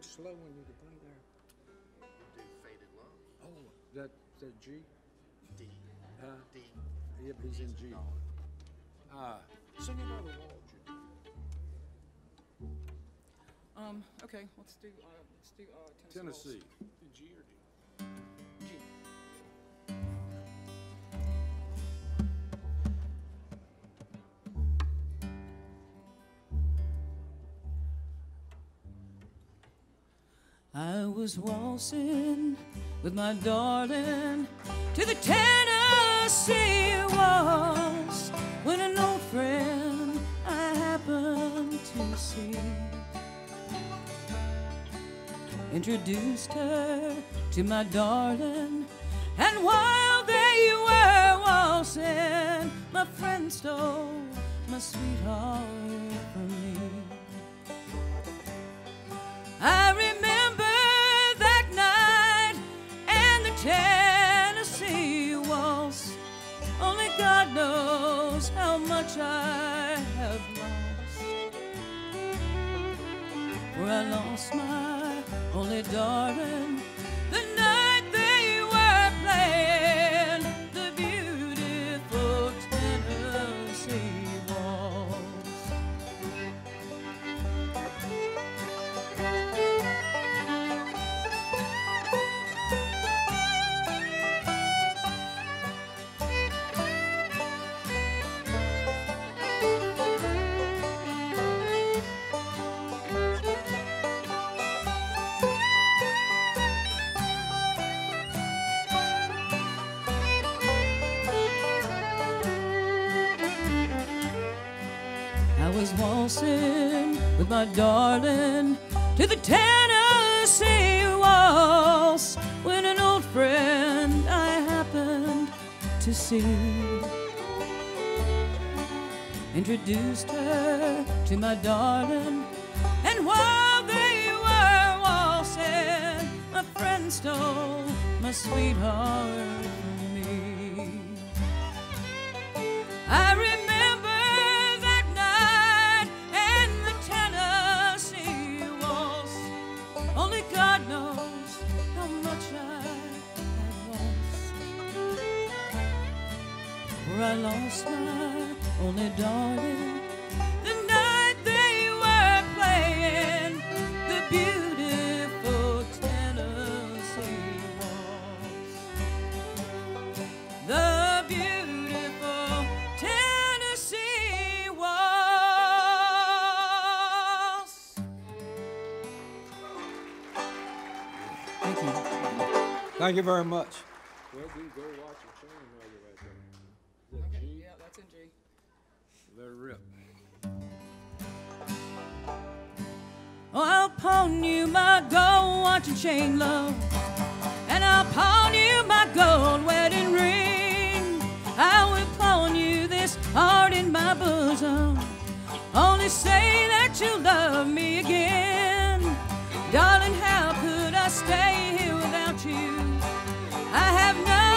S11: Slow one you you play there?
S12: Do Faded Love.
S11: Oh, that that G?
S12: D.
S11: Uh,
S12: D.
S11: Yeah, he's in G. Ah, sing another wall,
S9: Um. Okay. Let's do. Uh, let's do uh, Tennessee.
S11: Tennessee.
S13: G or D?
S9: I was waltzing with my darling to the Tennessee waltz when an old friend I happened to see introduced her to my darling, and while they were waltzing, my friend stole my sweetheart from me. I remember. God knows how much I have lost. Where I lost my only darling my darling to the Tennessee waltz when an old friend I happened to see introduced her to my darling, and while they were waltzing, my friend stole my sweetheart from me. I I lost my only darling the night they were playing the beautiful Tennessee waltz. The beautiful Tennessee waltz.
S10: Thank you. Thank you very much.
S14: Well, do go
S9: Pawn you my gold watch and chain, love. And I'll pawn you my gold wedding ring. I will pawn you this heart in my bosom. Only say that you love me again. Darling, how could I stay here without you? I have nothing,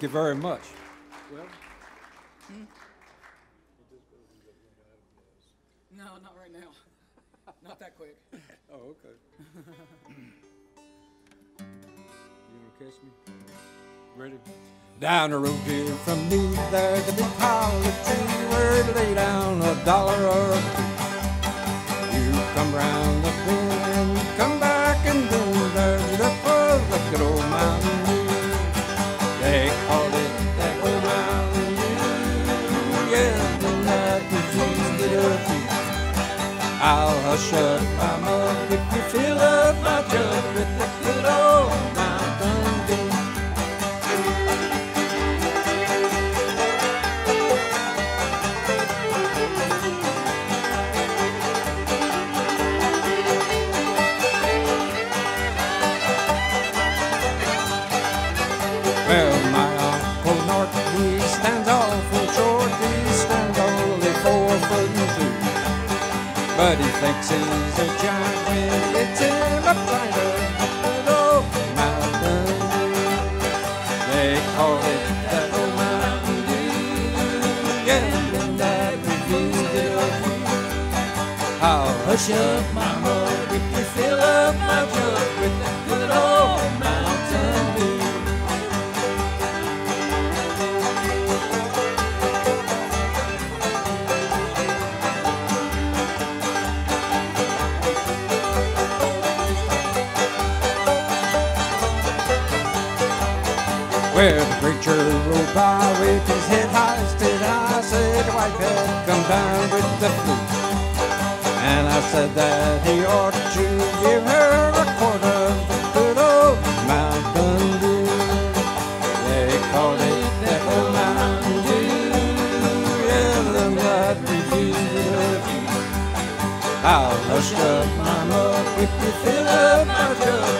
S9: Thank you
S10: very much.
S14: Well,
S9: No, not right now. Not that quick.
S14: oh, okay. you gonna catch me? Ready?
S10: Down the road here from me, there's a big holly tree where they lay down a dollar or two. You come round hush up my mug if you fill up my jug with the good old Mountain Dew. Well, my Uncle Mort, he stands awful short, he stands only four foot and two. But he thinks he's a giant when he gets him up right up the old Mountain Dew. They call it that old Mountain Dew. Yeah, and that refused it. I'll hush up by with his head hoisted high. Said the wife had come down with the flu. And I said that he ought to give her a quart of the good old Mountain Dew. They call it old Mountain Dew. Yeah, and that refused it. I'll hush up my mug if you fill up my jug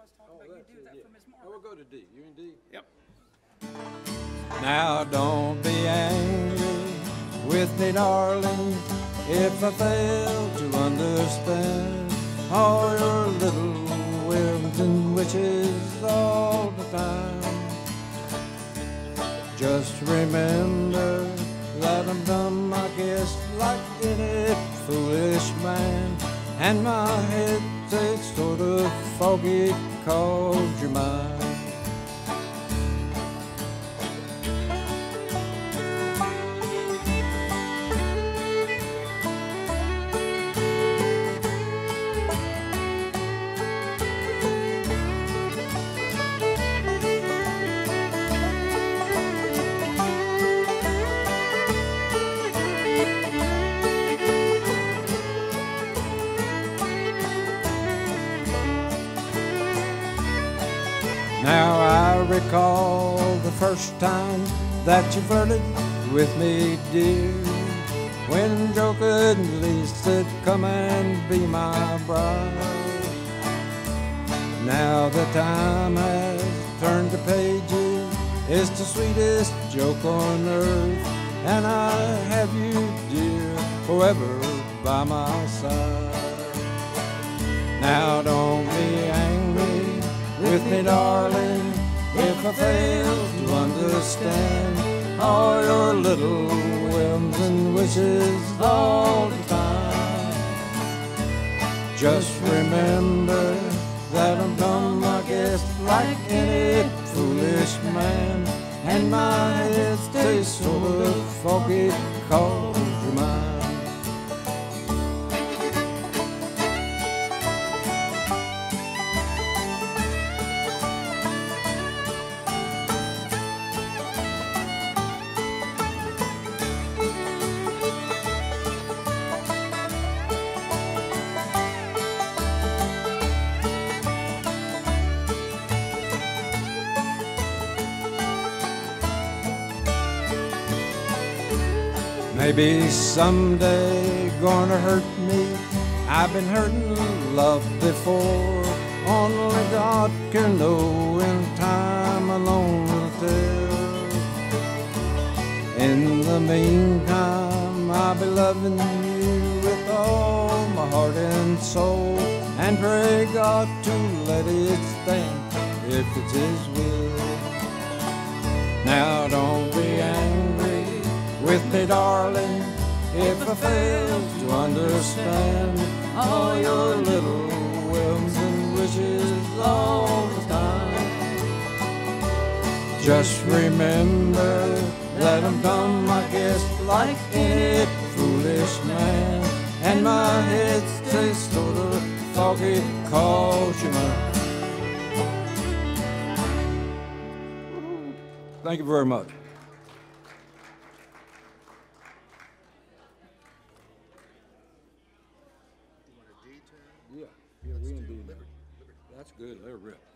S10: Oh, that's it, yeah. Oh, we'll go to D. You in D?
S11: Yep.
S10: Now don't be angry with me, darling, if I fail to understand all your little whims and wishes all the time. Just remember that I'm dumb, I guess, like any foolish man, and my head takes sort of foggy you're mine. Time that you flirted with me, dear. When Joe jokingly said, Come and be my bride. Now the time has turned the pages, it's the sweetest joke on earth. And I have you, dear, forever by my side. Now don't be angry with me, darling, if I fail to understand all your little whims and wishes all the time. Just remember that I'm dumb, I guess, like any foolish man, and my head stays sort of foggy cause you're mine. Maybe someday gonna hurt me. I've been hurting love before. Only God can know in time alone will tell. In the meantime, I'll be loving you with all my heart and soul. And pray God to let it stand if it's His will. Now don't be angry with me, darling, if I fail to understand all your little whims and wishes all the time. Just remember that I'm dumb, I guess, like any foolish man, and my head stays sort of foggy cause mine. Thank you very much. Yeah, yeah, we in D now. That's good, let it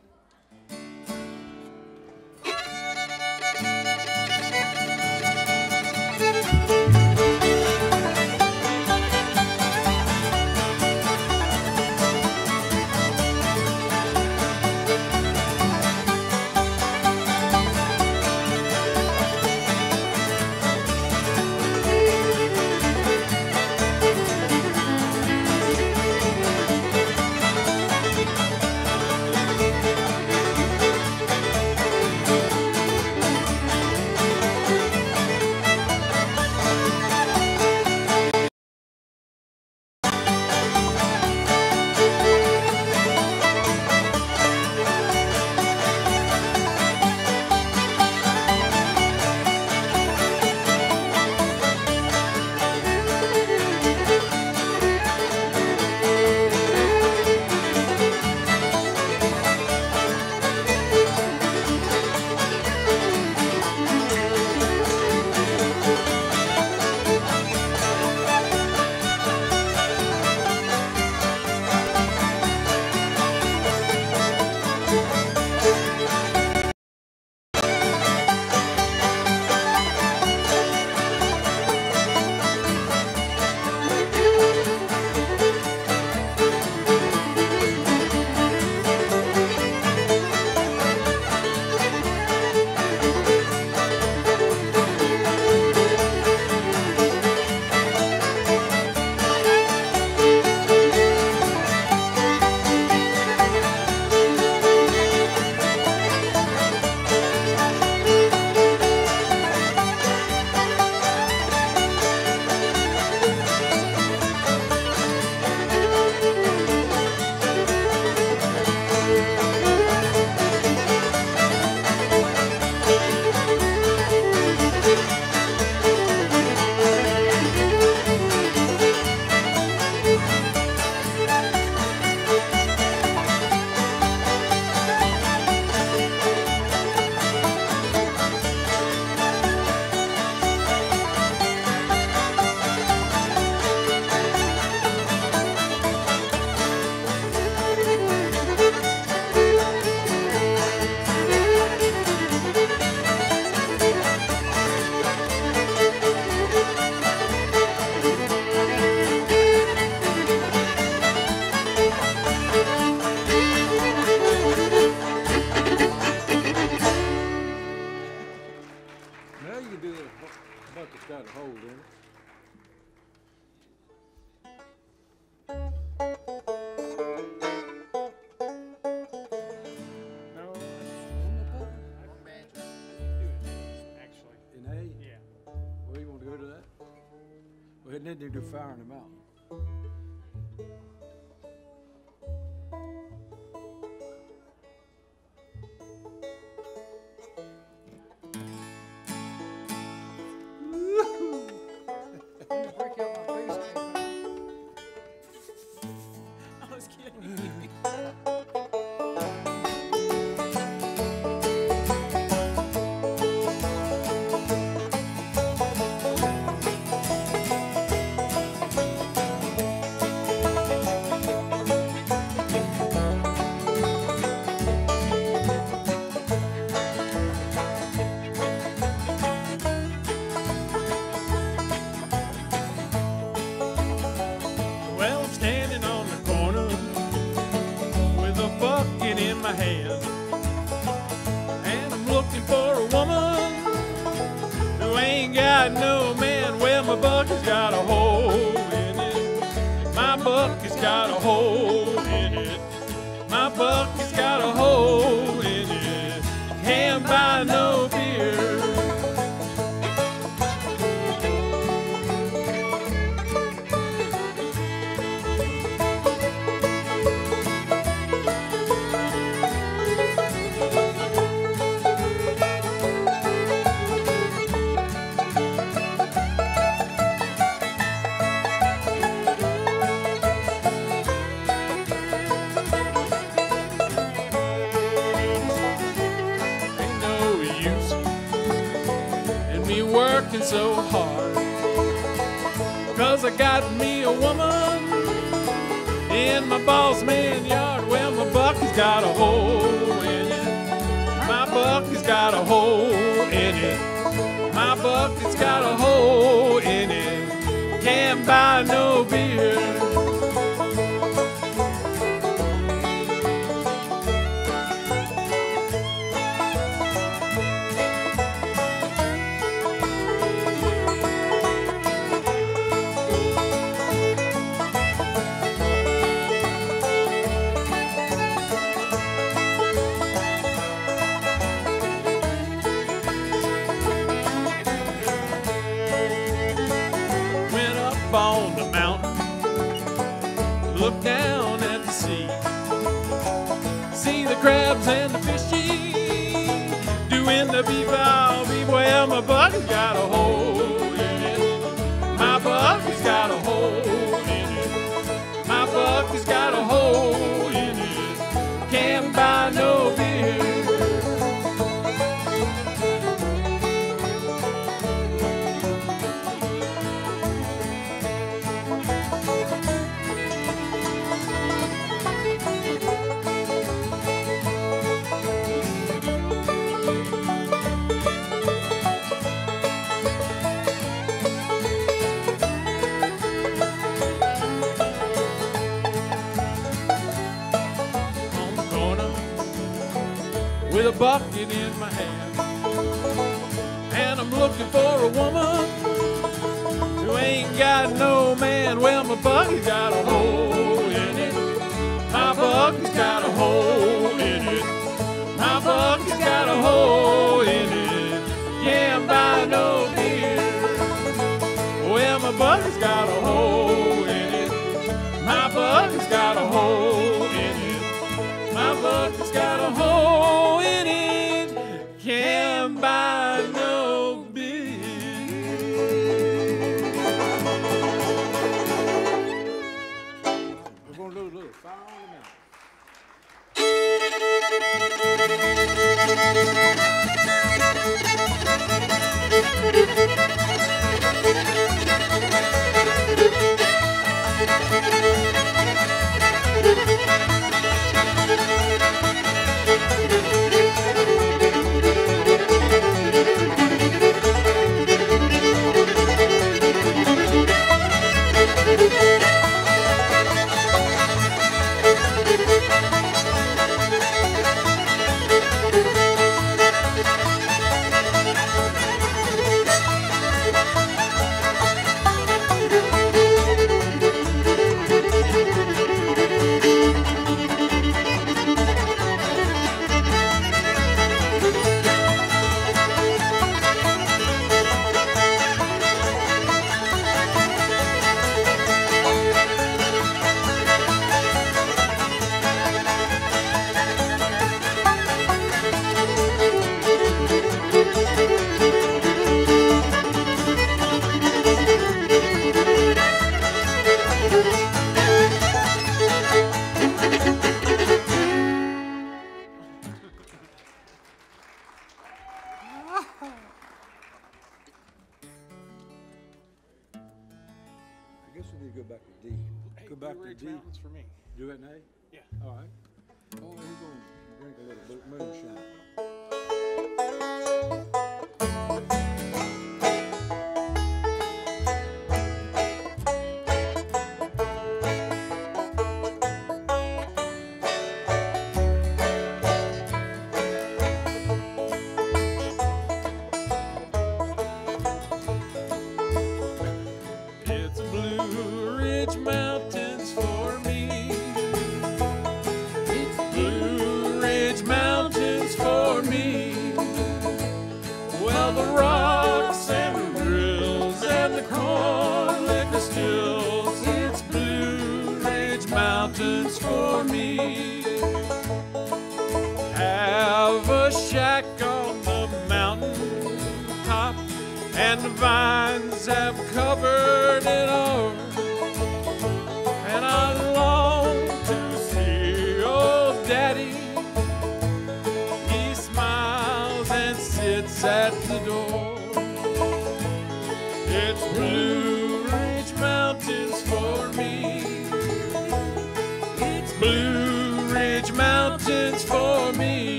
S14: little bucket's got a hole in it. I- actually. In A? Yeah. Well, you want to go to that? Well, do fire in the mountain.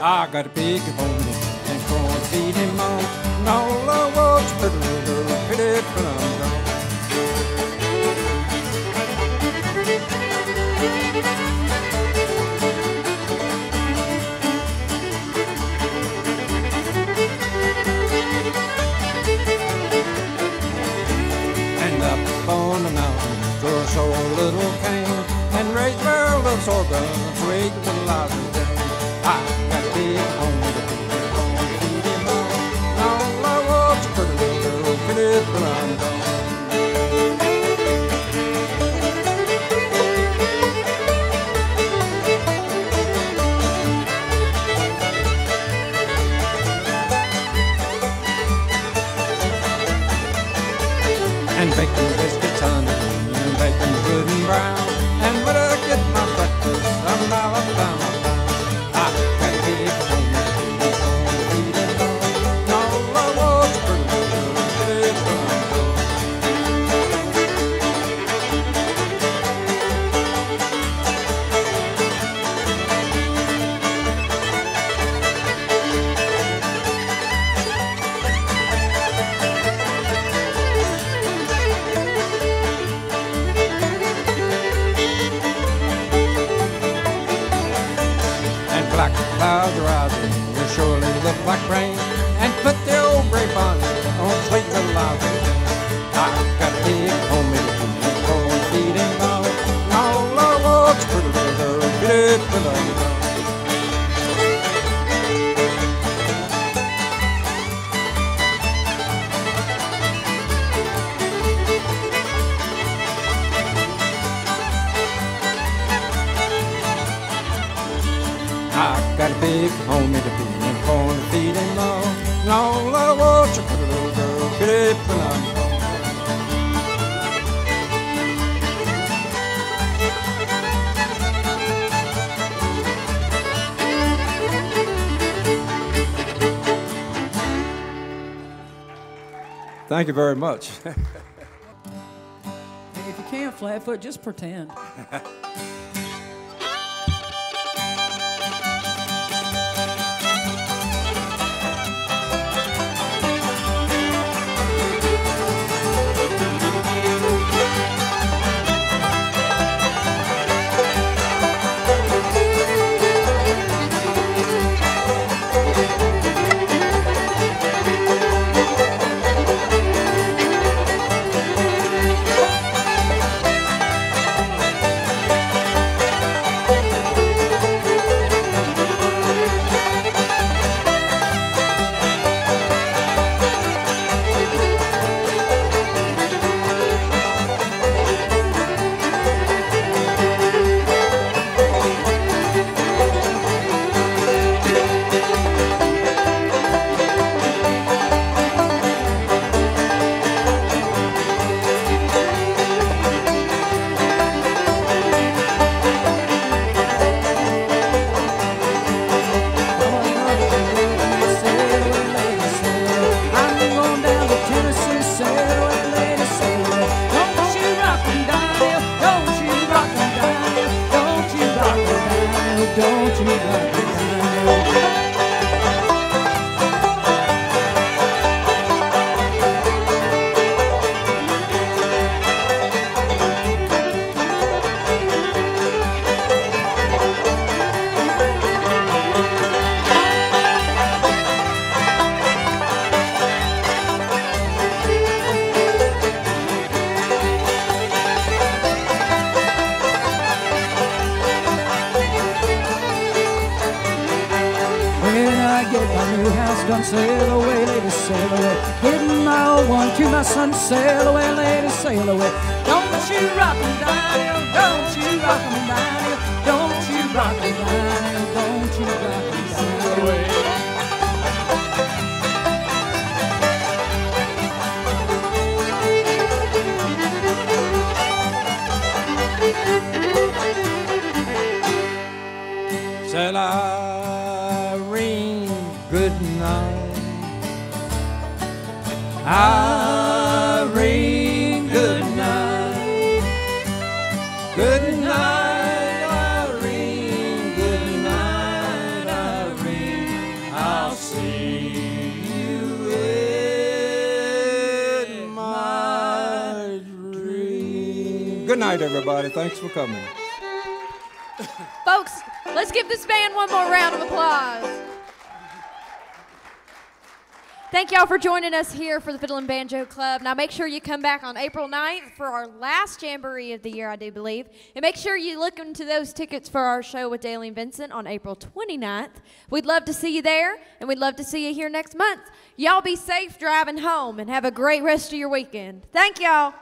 S9: I
S2: got a
S10: big opponent and for feeding him on. And all I watch but Thank you very much.
S9: If you can't flatfoot, just pretend.
S10: Thanks for coming.
S3: Folks, let's give this band one more round of applause. Thank y'all for joining us here for the Fiddle and Banjo Club. Now make sure you come back on April 9th for our last jamboree of the year, I do believe. And make sure you look into those tickets for our show with Dailey and Vincent on April 29th. We'd love to see you there, and we'd love to see you here next month. Y'all be safe driving home and have a great rest of your weekend. Thank y'all.